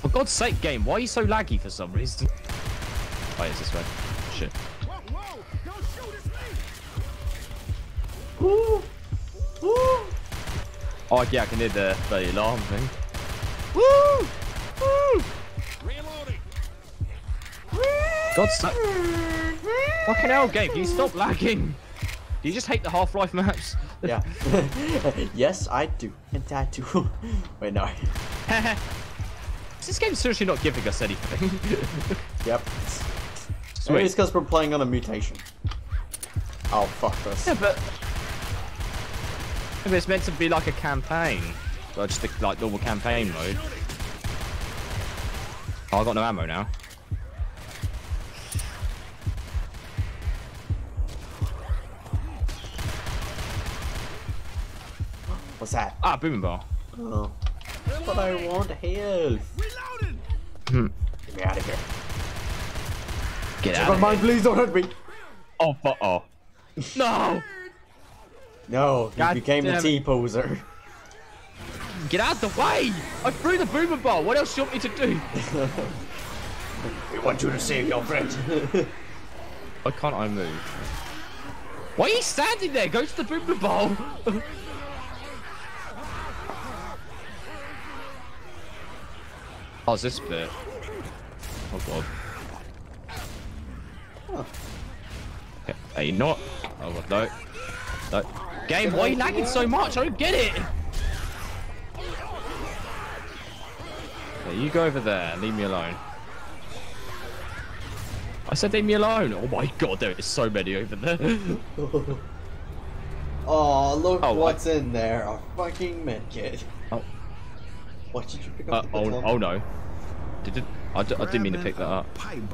For God's sake, game, why are you so laggy for some reason? Oh, it's this way. Shit. Whoa, whoa! Don't shoot, it's me! Woo! Woo! Oh, yeah, I can hear the, the alarm thing. Woo! Woo! God's sake. Fucking hell, game, can you stop lagging? Do you just hate the Half-Life maps? Yeah. *laughs* yes, I do. And I do. *laughs* Wait, no. Is *laughs* this game seriously not giving us anything? Yep. Sweet. Maybe it's because we're playing on a mutation. Oh, fuck this. Yeah, but... Maybe it's meant to be like a campaign. Well, just a, like normal campaign mode. Oh, I got no ammo now. What's that? Ah, booming bar. Oh. But I want health. Reloading! Get me out of here. Get out Never of mind, please don't hurt me. Oh, but oh. No! No, you God became the damn. T-poser. Get out the way! I threw the boomer bar. What else do you want me to do? *laughs* We want you to save your friend. Why can't I move? Why are you standing there? Go to the boomer bar. *laughs* Oh, How's this bit? Oh god. Okay, you not. Oh god, no. No. Game, why are you lagging so much? I don't get it. Okay, you go over there and leave me alone. I said leave me alone. Oh my god, there is so many over there. *laughs* *laughs* oh, look Oh, what's in there. A fucking medkit. Oh. Did you pick Uh, up? the oh, oh no. Did it, I, d- I didn't mean to pick that up.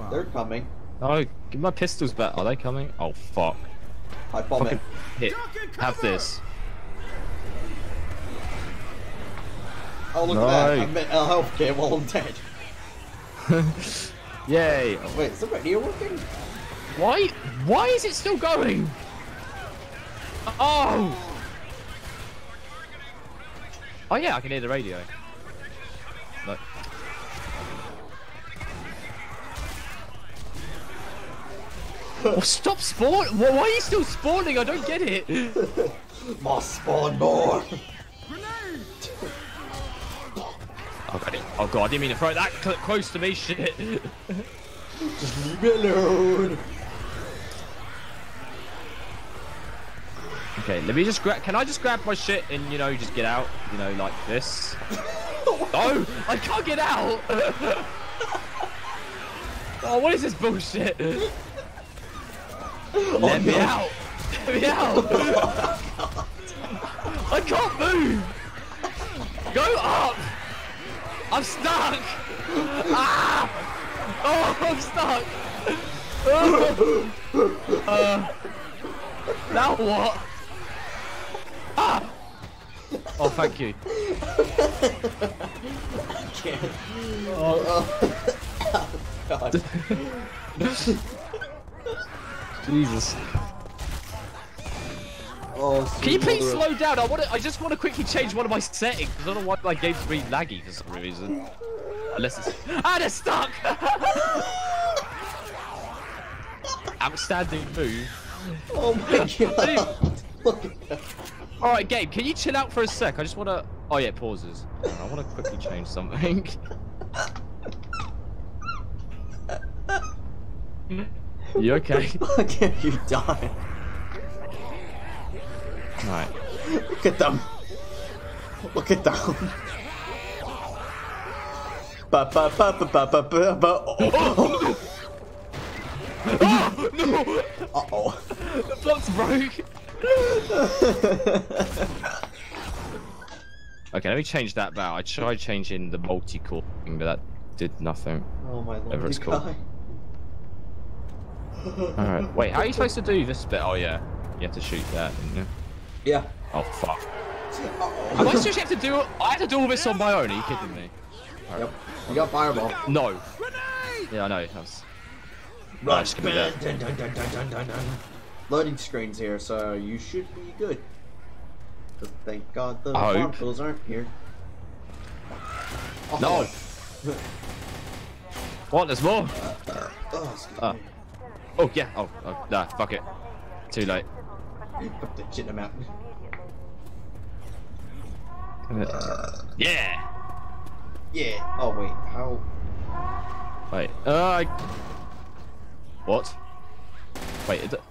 They're coming. No, give my pistols back. Are they coming? Oh fuck. I bomb Fucking it. hit. Have this. Oh, look No. at that. I'm in a health kit while I'm dead. *laughs* Yay. Oh, Wait, is the radio working? Why? Why is it still going? Oh. Oh yeah, I can hear the radio. *laughs* Oh, stop spawn! Why are you still spawning? I don't get it. *laughs* Must spawn more. Grenade! Oh god, it- oh god, I didn't mean to throw that cl close to me. Shit. *laughs* Just leave me alone. Okay, let me just grab. Can I just grab my shit and you know just get out? You know, like this. no, I can't get out. oh, what is this bullshit? *laughs* Let me out. Let me out. *laughs* I can't move. Go up. I'm stuck. Ah! Oh, I'm stuck. *laughs* Uh, now what? Ah! Oh, thank you. Can't. Oh, God. Jesus. Oh, Can you please slow down? I want to. I just want to quickly change one of my settings. I don't know why my game's really laggy for some reason. Unless it's ah, they're stuck. *laughs* Outstanding move. Oh my god. *laughs* Look at that. All right, Gabe, can you chill out for a sec? I just want to. Oh yeah, pauses. I want to quickly change something. *laughs* You okay? *laughs* At you die. Right. Look at them. Look at them. Ba ba ba ba ba ba ba ba. Oh. Oh no! Uh oh. The blocks broke. *laughs* okay, let me change that bow. I tried changing the multi-core thing, but that did nothing. Oh my lord. Whatever it's called. guy. Alright, wait, how are you supposed to do this bit? Oh yeah, you have to shoot that, didn't you? Yeah. Oh fuck. Uh Am I oh. supposed to have to do I have to do all this on my own, are you kidding me? Yep. You got fireball. No. Yeah, I know. That was... Right, just give me that. Dun, dun, dun, dun, dun, dun, dun. Loading screens here, so you should be good. Just thank God the I marbles aren't here. Oh. No! *laughs* What, there's more? Oh, excuse Ah. Oh yeah, oh, oh nah, fuck it. Too late. You put that shit in the mouth. Yeah! Yeah. Oh wait, how? Wait, uh, I... What? Wait, is it...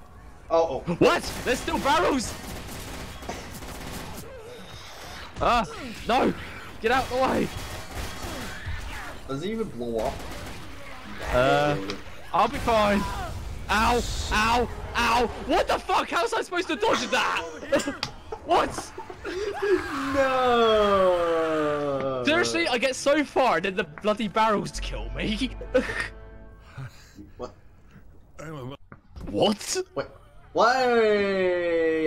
Oh, oh. What? There's still barrels! Ah, no! Get out of the way! Does it even blow up? Uh, I'll be fine. Ow! Ow! Ow! What the fuck? How was I supposed to dodge that? what? No. Seriously, I get so far and then the bloody barrels kill me. What? I'm a- what? Wait. Why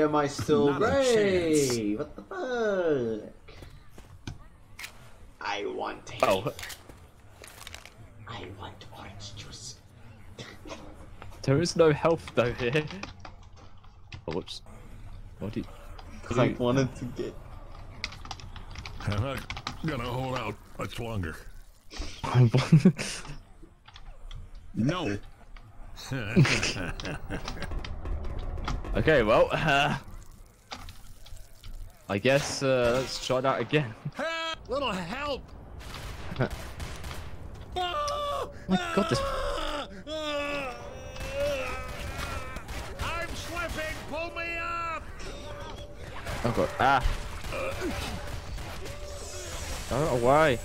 am I still Not gray? What the fuck? I want hate. Oh, I want orange juice. There is no health though here. Oh, whoops. What do you... I wanted to get. I'm not gonna hold out much longer. *laughs* No. *laughs* okay, well, uh, I guess uh, let's try that again. Help! Little help! *laughs* Oh my God, this- Pull me up! Oh god, ah! Go why?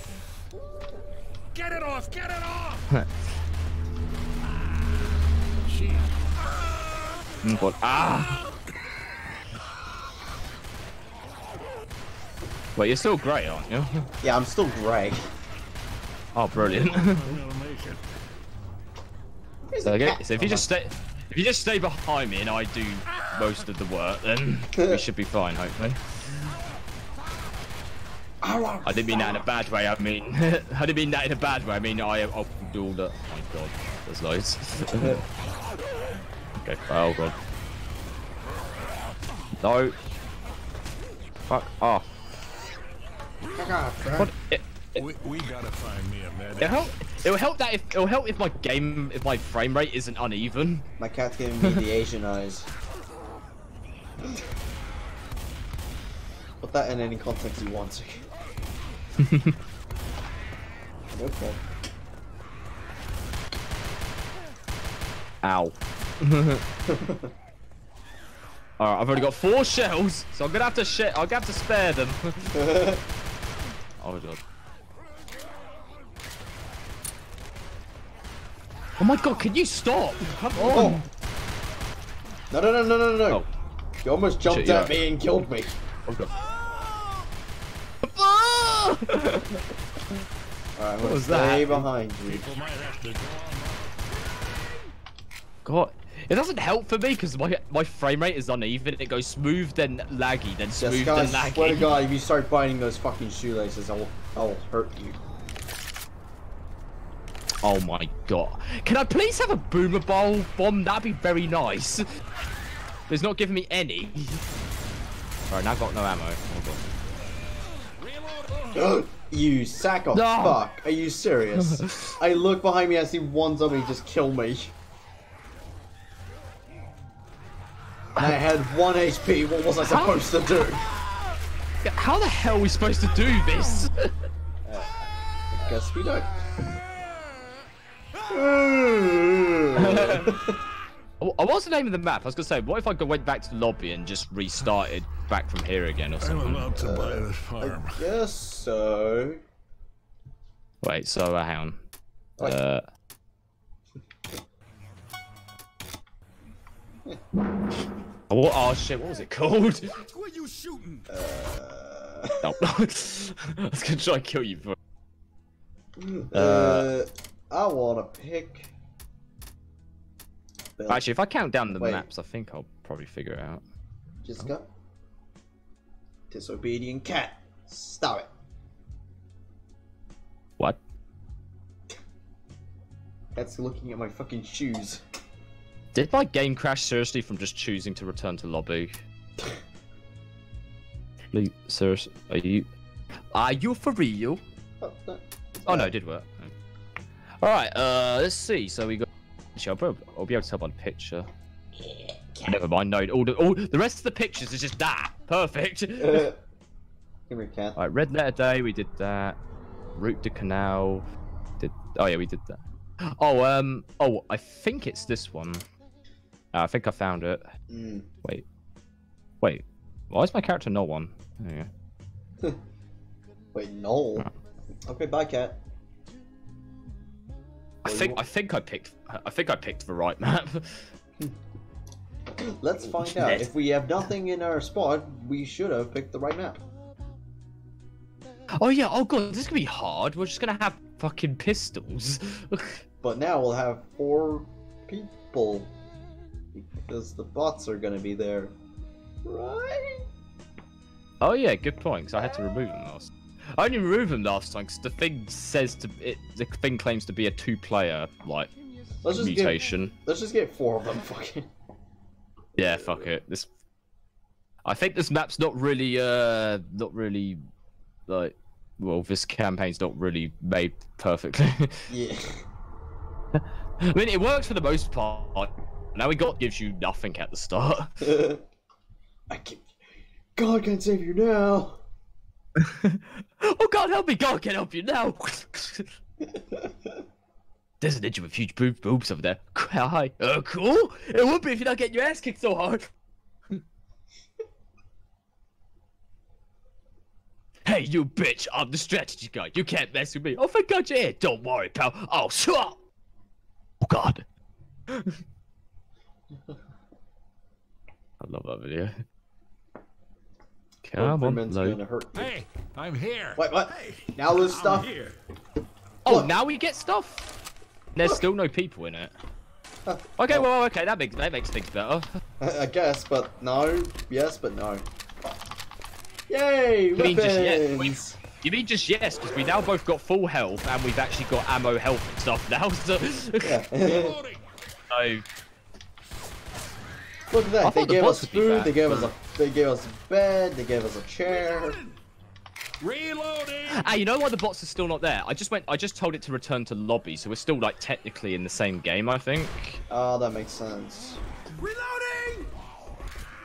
Get it off! Get it off! Jeez. Oh god, ah! Wait, you're still grey, aren't you? *laughs* Yeah, I'm still gray. Oh, brilliant. *laughs* I'm gonna make it. There's so, okay, so if you just stay, if you just stay behind me and I do most of the work, then we should be fine, hopefully. I didn't mean that in a bad way. I mean, *laughs* I didn't mean that in a bad way. I mean, I, I'll do all the. Oh my god, there's loads. *laughs* okay. Oh god. No. Fuck off. What? It, it, We, we gotta find me a med. it'll help. It'll help that if it'll help if my game, if my frame rate isn't uneven. My cat's giving me the Asian eyes. Put that in any context you want to. okay. *laughs* Ow. *laughs* Alright, I've already got four shells, so I'm gonna have to shit. I'm gonna have to spare them. *laughs* oh god. Oh my god, can you stop? Come on. Oh. No, no, no, no, no, no. Oh. You almost jumped Shit, yeah. at me and killed me. Oh god. *laughs* Alright, What gonna was stay that? behind you. People might have to go God. It doesn't help for me because my my frame rate is uneven. It goes smooth then laggy, then Yes, smooth then guys, laggy. swear to God, if you start biting those fucking shoelaces, I'll, I'll hurt you. Oh my god. Can I please have a boomer bowl bomb? That'd be very nice. It's not giving me any. *laughs* Alright, now I've got no ammo. Oh god. *gasps* you sack of No. fuck. Are you serious? *laughs* I look behind me, I see one zombie just kill me. And I had one HP, what was I How? supposed to do? How the hell are we supposed to do this? *laughs* Uh, i Guess we don't. I was the name of the map. I was gonna say, what if I went back to the lobby and just restarted back from here again or I'm something? about to buy this farm. I guess so. Wait, so uh, hang on. Like- Uh, oh, what, oh shit, what was it called? Where you shooting? Uh, No. *laughs* I was gonna try and kill you for uh, I want to pick. Bill. Actually, if I count down the Wait. maps, I think I'll probably figure it out. Jessica. Disobedient cat. Stop it. What? That's looking at my fucking shoes. Did my game crash seriously from just choosing to return to lobby? *laughs* Please, Serious? Are you? Are you for real? Oh, no. Oh no, it did work. All right. Uh, let's see. So we got. Actually, I'll, probably, I'll be able to tell by the picture. Never mind. No, all the all the rest of the pictures is just that. Perfect. Uh, Come here, cat. All right. Red letter day. We did that. Route de Canal. Did. Oh yeah, we did that. Oh um. Oh, I think it's this one. Uh, I think I found it. Mm. Wait. Wait. Why is my character no one? There you go. Wait, no. Okay, bye, cat. I think you- I think I picked I think I picked the right map. *laughs* Let's find out. If we have nothing in our spot, we should have picked the right map. oh yeah. Oh god, this is gonna be hard. We're just gonna have fucking pistols. *laughs* But now we'll have four people. Because the bots are gonna be there. Right? oh yeah, good point. Because I had to remove them last. I only removed them last time because the thing says to it. The thing claims to be a two-player like Let's just get mutation. let's just get four of them *laughs* fucking Yeah, fuck it. This. I think this map's not really uh not really like well this campaign's not really made perfectly. *laughs* Yeah. I mean, it works for the most part. Now we got gives you nothing at the start. *laughs* I can God can save you now. *laughs* oh God, help me! God can help you now. *laughs* There's an ninja with huge boob boobs over there. Hi. Uh, cool. It would be if you're not getting your ass kicked so hard. *laughs* hey, you bitch! I'm the strategy guy. You can't mess with me. Oh, thank God you're here. Don't worry, pal. Oh, shut Oh God. I love that video. Come on, Overman's gonna hurt you. Hey, I'm here. Wait, what? Hey, Now there's I'm stuff. here. Oh, Look. now we get stuff. There's still no people in it. Huh. Okay, Oh. well, okay, that makes that makes things better. I I guess, but no. Yes, but no. Yay! You mean just yes? Weapons! You mean just yes? Because we now both got full health and we've actually got ammo, health, and stuff now. *laughs* So, Yeah. Reloading. *laughs* so Look at I that. They thought the gave boss us would be food. They gave us a. They gave us a bed. They gave us a chair. Reloading. ah, you know why the bots are still not there? I just went. I just told it to return to lobby, so we're still like technically in the same game. I think. Oh, that makes sense. Reloading!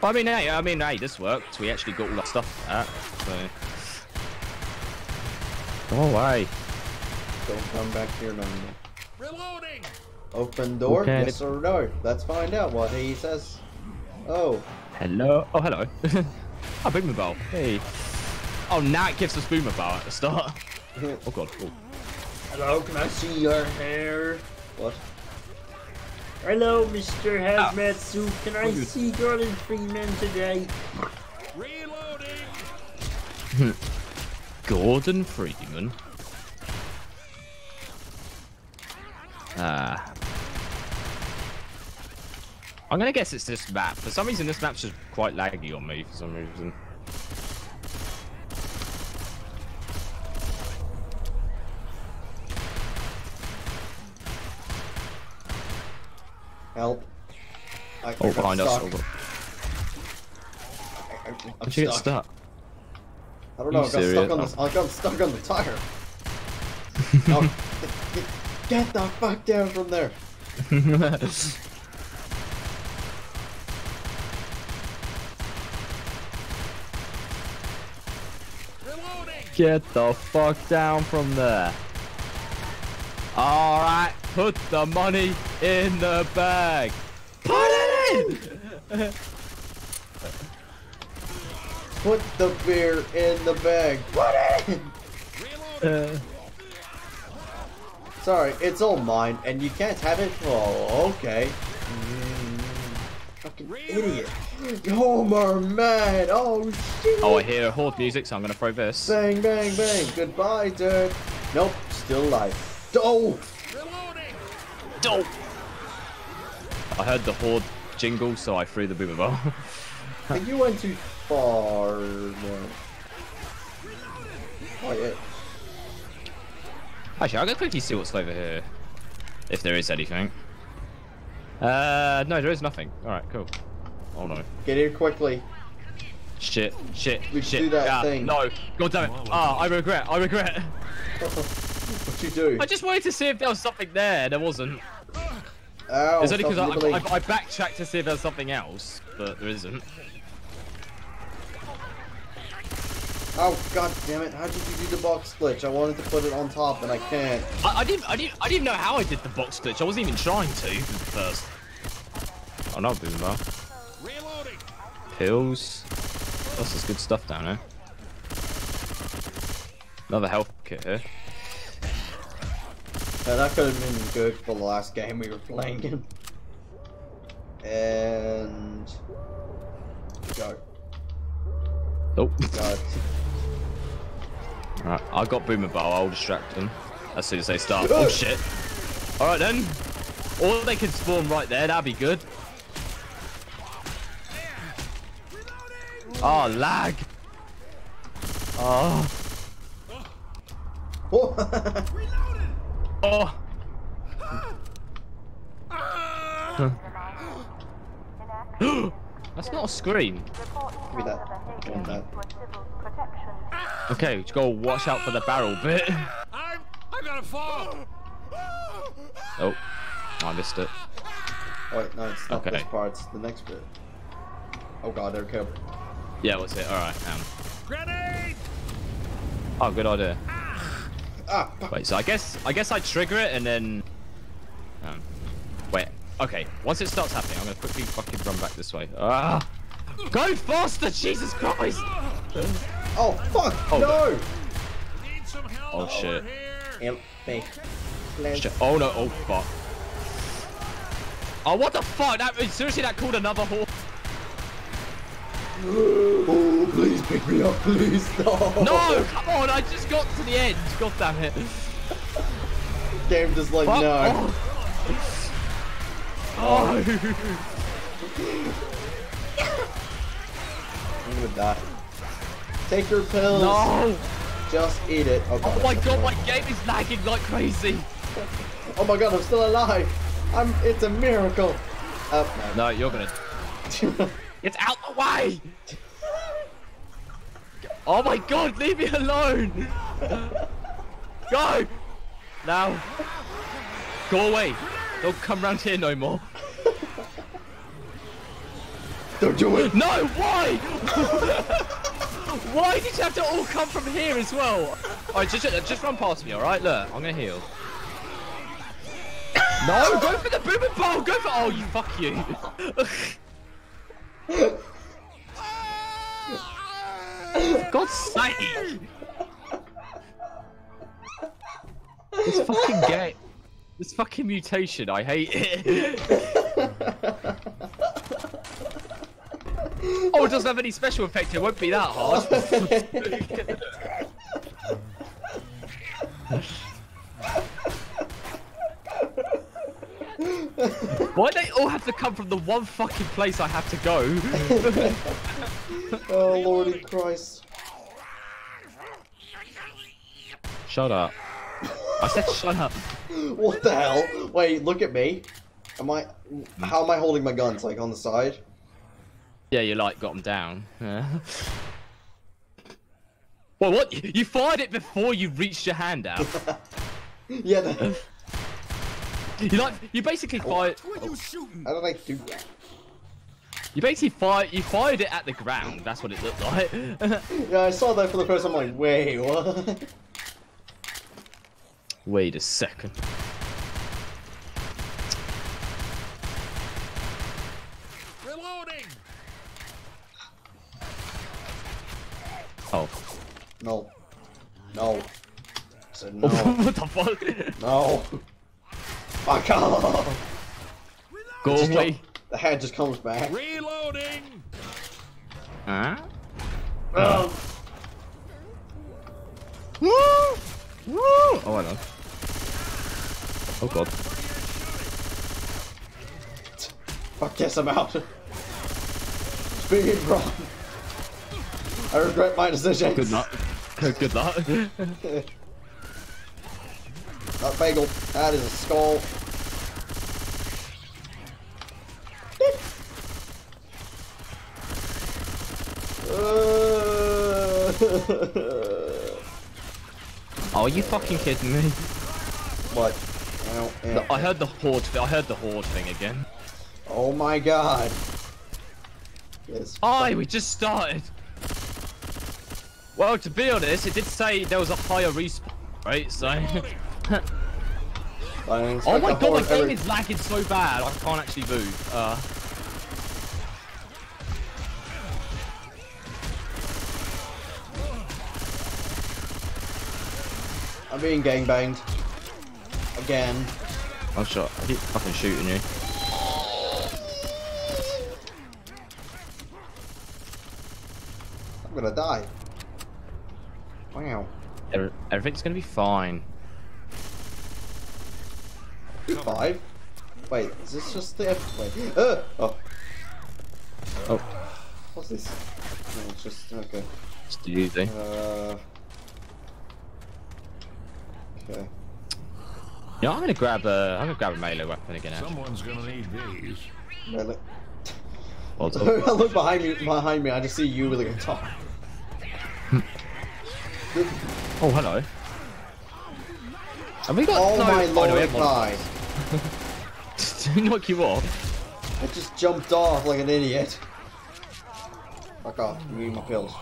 I mean, hey, I mean, hey, this worked. We actually got all that stuff back. So. Go away. Don't come back here no more. Reloading. Open door? Okay. Yes or no? Let's find out what he says. Oh. Hello. Oh, hello. oh, boomer bowl. Hey. Oh, now it gives us boomer bowl at the start. *laughs* Oh god. Oh. Hello, can I see your hair? What? Hello, Mr. Hazmat Suit. Can I see Gordon Freeman today? Reloading. *laughs* Gordon Freeman. Ah. I'm gonna guess it's this map. For some reason, this map's just quite laggy on me. For some reason. Help. I, Oh, behind us. stuck. I, I'm, I'm How'd you get stuck. stuck? I don't know. I got stuck on this. I got stuck on the tire. *laughs* get, get the fuck down from there. *laughs* Reloading. Get the fuck down from there. Alright, put the money in the bag. Put dead! *laughs* Put the beer in the bag. Put it in! *laughs* Uh, Sorry, it's all mine, and you can't have it? Oh, okay. Mm, fucking idiot. Homer, man! Oh, shit! oh, I hear horde music, so I'm gonna throw this. Bang, bang, bang. Goodbye, dude. Nope, still alive. Oh! Dope. I heard the horde jingle, so I threw the boomer ball. *laughs* You went too far. Man. Oh, yeah. Actually, I'll go quickly see what's over here. If there is anything. Uh, no, there is nothing. Alright, cool. Oh no. Get here quickly. Shit, shit, We shit. do that ah, thing. No, god damn it. Ah, I regret, I regret. *laughs* what you do? I just wanted to see if there was something there, there wasn't. Ow, it's only because stop I, nibbling. I, I backtracked to see if there was something else, but there isn't. Oh god damn it! How did you do the box glitch? I wanted to put it on top and I can't. I, I didn't, I didn't, I didn't know how I did the box glitch. I wasn't even trying to at first. Oh no, doing well. Pills. Lots of good stuff down there. Another health kit here. Yeah, that could have been good for the last game we were playing in. And go. Oh. God. Alright, I got Boomer Bow, I'll distract them as soon as they start. Oh shit! Alright then. Or they can spawn right there, that'd be good. Oh, lag! Oh, oh! *laughs* oh. That's not a screen. Give me that. I that. Okay, just go watch out for the barrel bit. I'm. I'm gonna fall. Oh, I missed it. Oh, wait, no, it's not Okay. this part. It's the next bit. Oh god, they're killed. Yeah, what's it? Alright, um. Grenade. Oh, good idea. Ah, fuck. Wait, so I guess I guess I trigger it and then um wait. Okay, once it starts happening, I'm gonna quickly fucking run back this way. Ah! Go faster, Jesus Christ! Oh fuck! Oh, no! Need some help Oh, shit. Help me. Shit. Oh no, oh fuck. Oh what the fuck? That seriously that called another horse. Oh, please pick me up, please. *laughs* No! No, come on, I just got to the end. God damn it. Game just like, Fuck no. off. *laughs* Oh. I'm gonna die. Take your pills. No! Just eat it. Oh, oh god, Oh my god, my game is lagging like crazy. Oh my god, I'm still alive. I'm. It's a miracle. Oh No, you're gonna. *laughs* It's out the way! Oh my god, leave me alone! Go! Now! Go away! Don't come round here no more. Don't do it. No, why? *laughs* why did you have to all come from here as well? Alright, just, just run past me, alright? Look, I'm gonna heal. No, go for the booming ball! Go for- Oh, you fuck you. *laughs* God's sake! This fucking game. This fucking mutation, I hate it. oh, it doesn't have any special effect, it won't be that hard. *laughs* *laughs* Why they all have to come from the one fucking place I have to go? *laughs* Oh lordy Christ. Shut up. I said shut up. *laughs* What the hell? Wait, look at me. Am I? How am I holding my guns? Like on the side? Yeah, you like got them down. Yeah. Well, what? You fired it before you reached your hand out. Yeah. You like you basically fired. What are you shooting? I don't like do that? You basically fired. You fired it at the ground. That's what it looked like. *laughs* yeah, I saw that for the first time. I'm like, wait, what? Wait a second. Reloading. Oh. No. No. I said no. *laughs* what the fuck? No. Fuck off. Go Just away. jump- The head just comes back. Reloading! Huh? Um, Woo! Woo! Oh, I know. Oh god. fuck this, I'm out. Speed run. I regret my decision. Good luck. *laughs* Good luck. *laughs* Not bagel. That is a skull. Oh, *laughs* are you fucking kidding me? what? Yeah. I heard the horde. I heard the horde thing again. Oh my god. Yes. Aye, we just started. Well, to be honest, it did say there was a higher respawn, right? So. *laughs* oh my god, my game is lagging so bad. I can't actually move. Uh. I'm being gangbanged. Again. I'm shot. I keep fucking shooting you. I'm gonna die. Wow. Everything's gonna be fine. Five? Wait, is this just the F? Wait. Uh, oh, Oh, what's this? No, it's just, okay. it's easy. Uh. Okay. Yeah, I'm gonna grab a. I'm gonna grab a melee weapon again. Actually. Someone's gonna need these. Really? Well, *laughs* I look behind me, behind me, I just see you with a guitar. *laughs* oh, hello. Have we got? Oh no, my no, lord, have one. *laughs* Did he knock you off? I just jumped off like an idiot. Fuck off, give me my pills.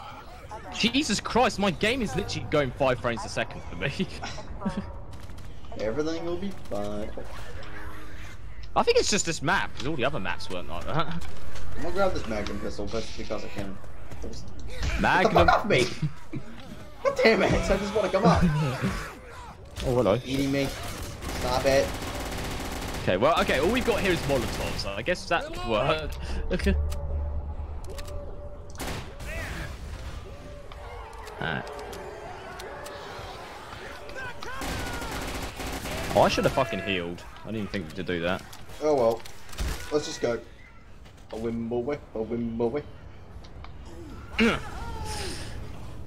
Jesus Christ, my game is literally going five frames a second for me. *laughs* Everything will be fine. I think it's just this map, because all the other maps weren't like that. I'm gonna grab this magnum pistol just because I can. Just... Get the Magnum. fuck off me! *laughs* God damn it! I just want to come up. Oh, hello. Eating me. Stop it. Okay, well, okay, all we've got here is Molotovs, so I guess that could work. *laughs* Okay. Alright. Oh, I should have fucking healed. I didn't think to do that. Oh well. Let's just go. A wimble a wimble *clears throat*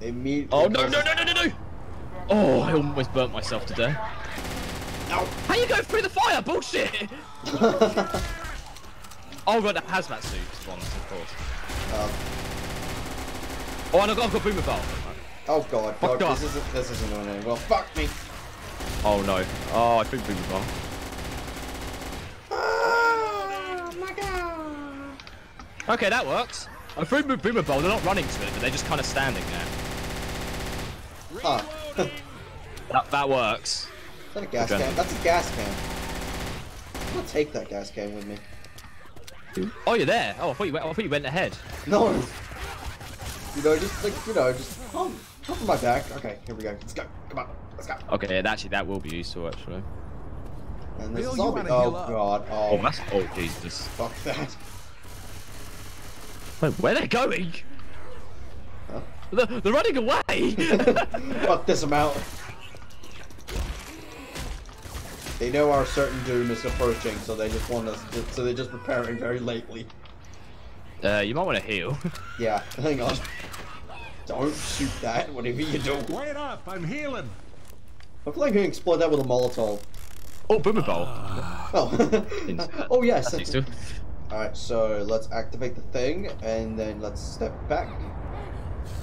Immediately. Oh, no, no, no, no, no, no! Oh, I almost burnt myself to death. no! How you go through the fire? Bullshit! *laughs* oh, right, the hazmat suits ones, of course. Um, Oh, and I've got, I've got Boomer Bolt. oh god, Fuck god off. this isn't this isn't going anywhere. Well, fuck me. Oh, no. Oh, I threw Boomer Bolt. Oh my god. Okay, that works. I threw Bo- Boomer Bowl. They're not running to it, but they're just kind of standing there. Huh. Is That, that works. that a gas Okay. can? That's a gas can. I'm gonna take that gas can with me. Oh, you're there. Oh, I thought you went. I thought you went ahead. No. You know, just like you know, just hum, hum on my back. Okay, here we go. Let's go. Come on, let's go. Okay, yeah, actually, that will be useful. Actually. And this Bill, is you all. wanna Oh god. Oh, Oh, that's. Oh, Jesus. fuck that. Wait, where they going? Huh? They're, they're running away. *laughs* *laughs* fuck this amount. They know our certain doom is approaching, so they just want us. To, so they're just preparing very lately. uh, you might want to heal. *laughs* Yeah, hang on. Don't shoot that. Whatever you do. Wait up, I'm healing. I feel like I can explode that with a Molotov. Oh, Boomer Bowl. Oh. oh yes. Alright, so let's activate the thing, and then let's step back.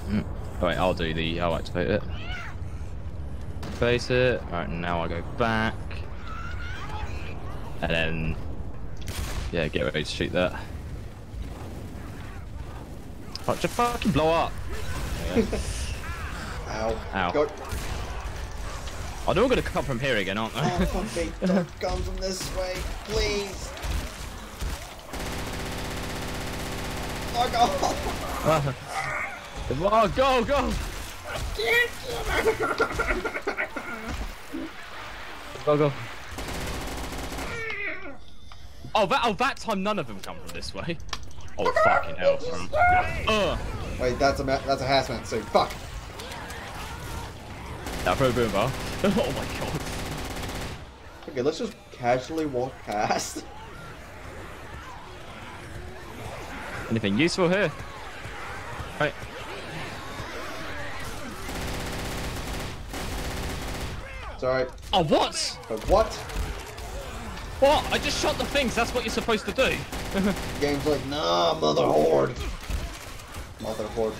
Mm. Alright, I'll do the. I'll activate it. Face it. Alright, now I go back. And then. Yeah, get ready to shoot that. Oh, just fucking blow up. There you go. Ow. Ow. Go. oh, they're all gonna come from here again, aren't Oh, they? fuck. *laughs* Don't come from this way, please. Fuck off. *laughs* Come on, go, go! Go go. Oh, that oh that time none of them come from this way. Oh fucking hell! Uh, Wait, that's a ma- that's a hazmat suit. Fuck. that throw boom bar. *laughs* oh my god. Okay, let's just casually walk past. Anything useful here? Right. Sorry. Oh what? But what? What? I just shot the things. That's what you're supposed to do. *laughs* Game's like, nah, mother horde. Mother horde.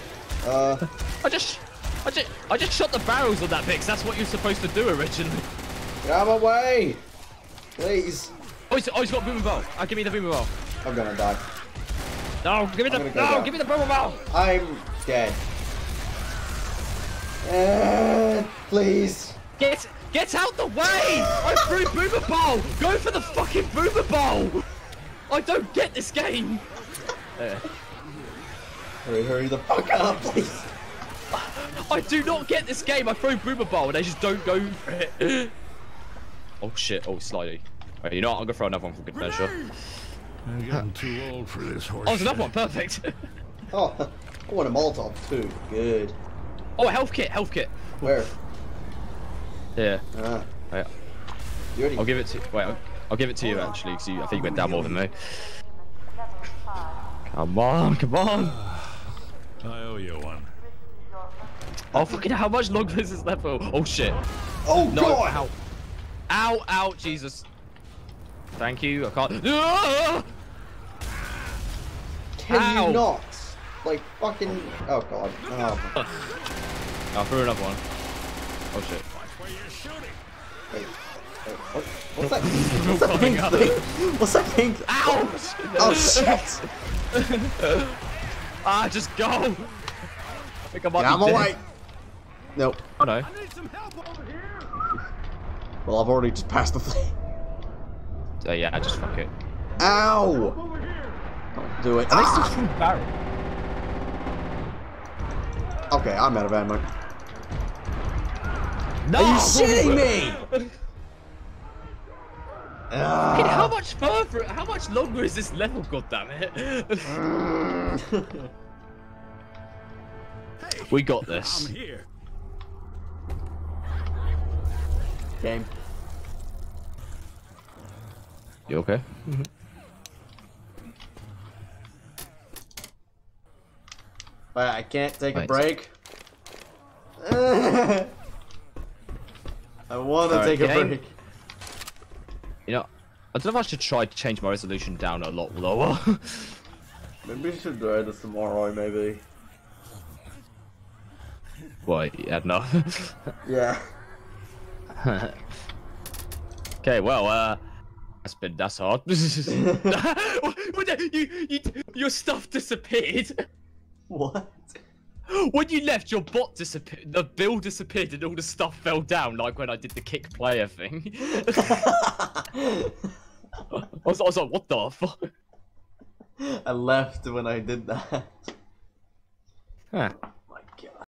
Uh, *laughs* I just, I just, I just shot the barrels on that Vix. That's what you're supposed to do originally. get out of my way! Please. Oh, he's, oh, he's got boomer bow. Uh, give me the boomer bow. I'm gonna die. No, give me the, no, down. give me the boomer bow. I'm dead. Uh, please. Get, get out the way! I threw boomer bow. Go for the fucking boomer bow. I don't get this game. Uh, Hurry, hurry the fuck up, please. I do not get this game. I throw boomer bow and they just don't go for it. oh shit! Oh, slidey. Right, you know what? I'm gonna throw another one for good measure. I'm getting too old for this horse. Oh, there's another one. Perfect. *laughs* Oh, I want a Molotov too. Good. Oh, a health kit. Health kit. Where? Yeah. Ah, Wait, already. I'll give it to. Wait, I'll, I'll give it to you actually, because I think you went down more than me. Come on, come on. *sighs* I owe you one. Oh fucking! How much longer is this level? Oh shit! Oh No! god! Ow! Ow! Ow! Jesus! Thank you. I can't. Ah! Can Ow. you not? Like fucking. Oh god. Oh, *laughs* I'll throw another one. Oh shit! Where you're shooting? wait. wait what, what's that? What's that pink up. thing? What's that pink? Ouch! Oh shit! Ah, just go! I think I might Yeah, I'm be dead. alright. Nope. Oh no. I need some help over here. Well, I've already just passed the *laughs* thing. Uh, yeah, just fuck it. Ow! Over here. Don't do it. Are they still Ah! from barrel? Okay, I'm out of ammo. No! Are you shitting me? *laughs* Fucking how much further? How much longer is this level? God damn it! *laughs* we got this. I'm here. Game. You okay? Mm-hmm. But I can't take a break. *laughs* I want to take a break. You know, I don't know if I should try to change my resolution down a lot lower. *laughs* Maybe we should do this tomorrow, maybe. Wait, yeah, no. *laughs* Yeah. okay, well, uh, that's been that's hard. *laughs* You, you, your stuff disappeared. What? When you left, your bot disappeared. The bill disappeared, and all the stuff fell down, like when I did the kick player thing. *laughs* I was, I was like, what the fuck? I left when I did that. Huh.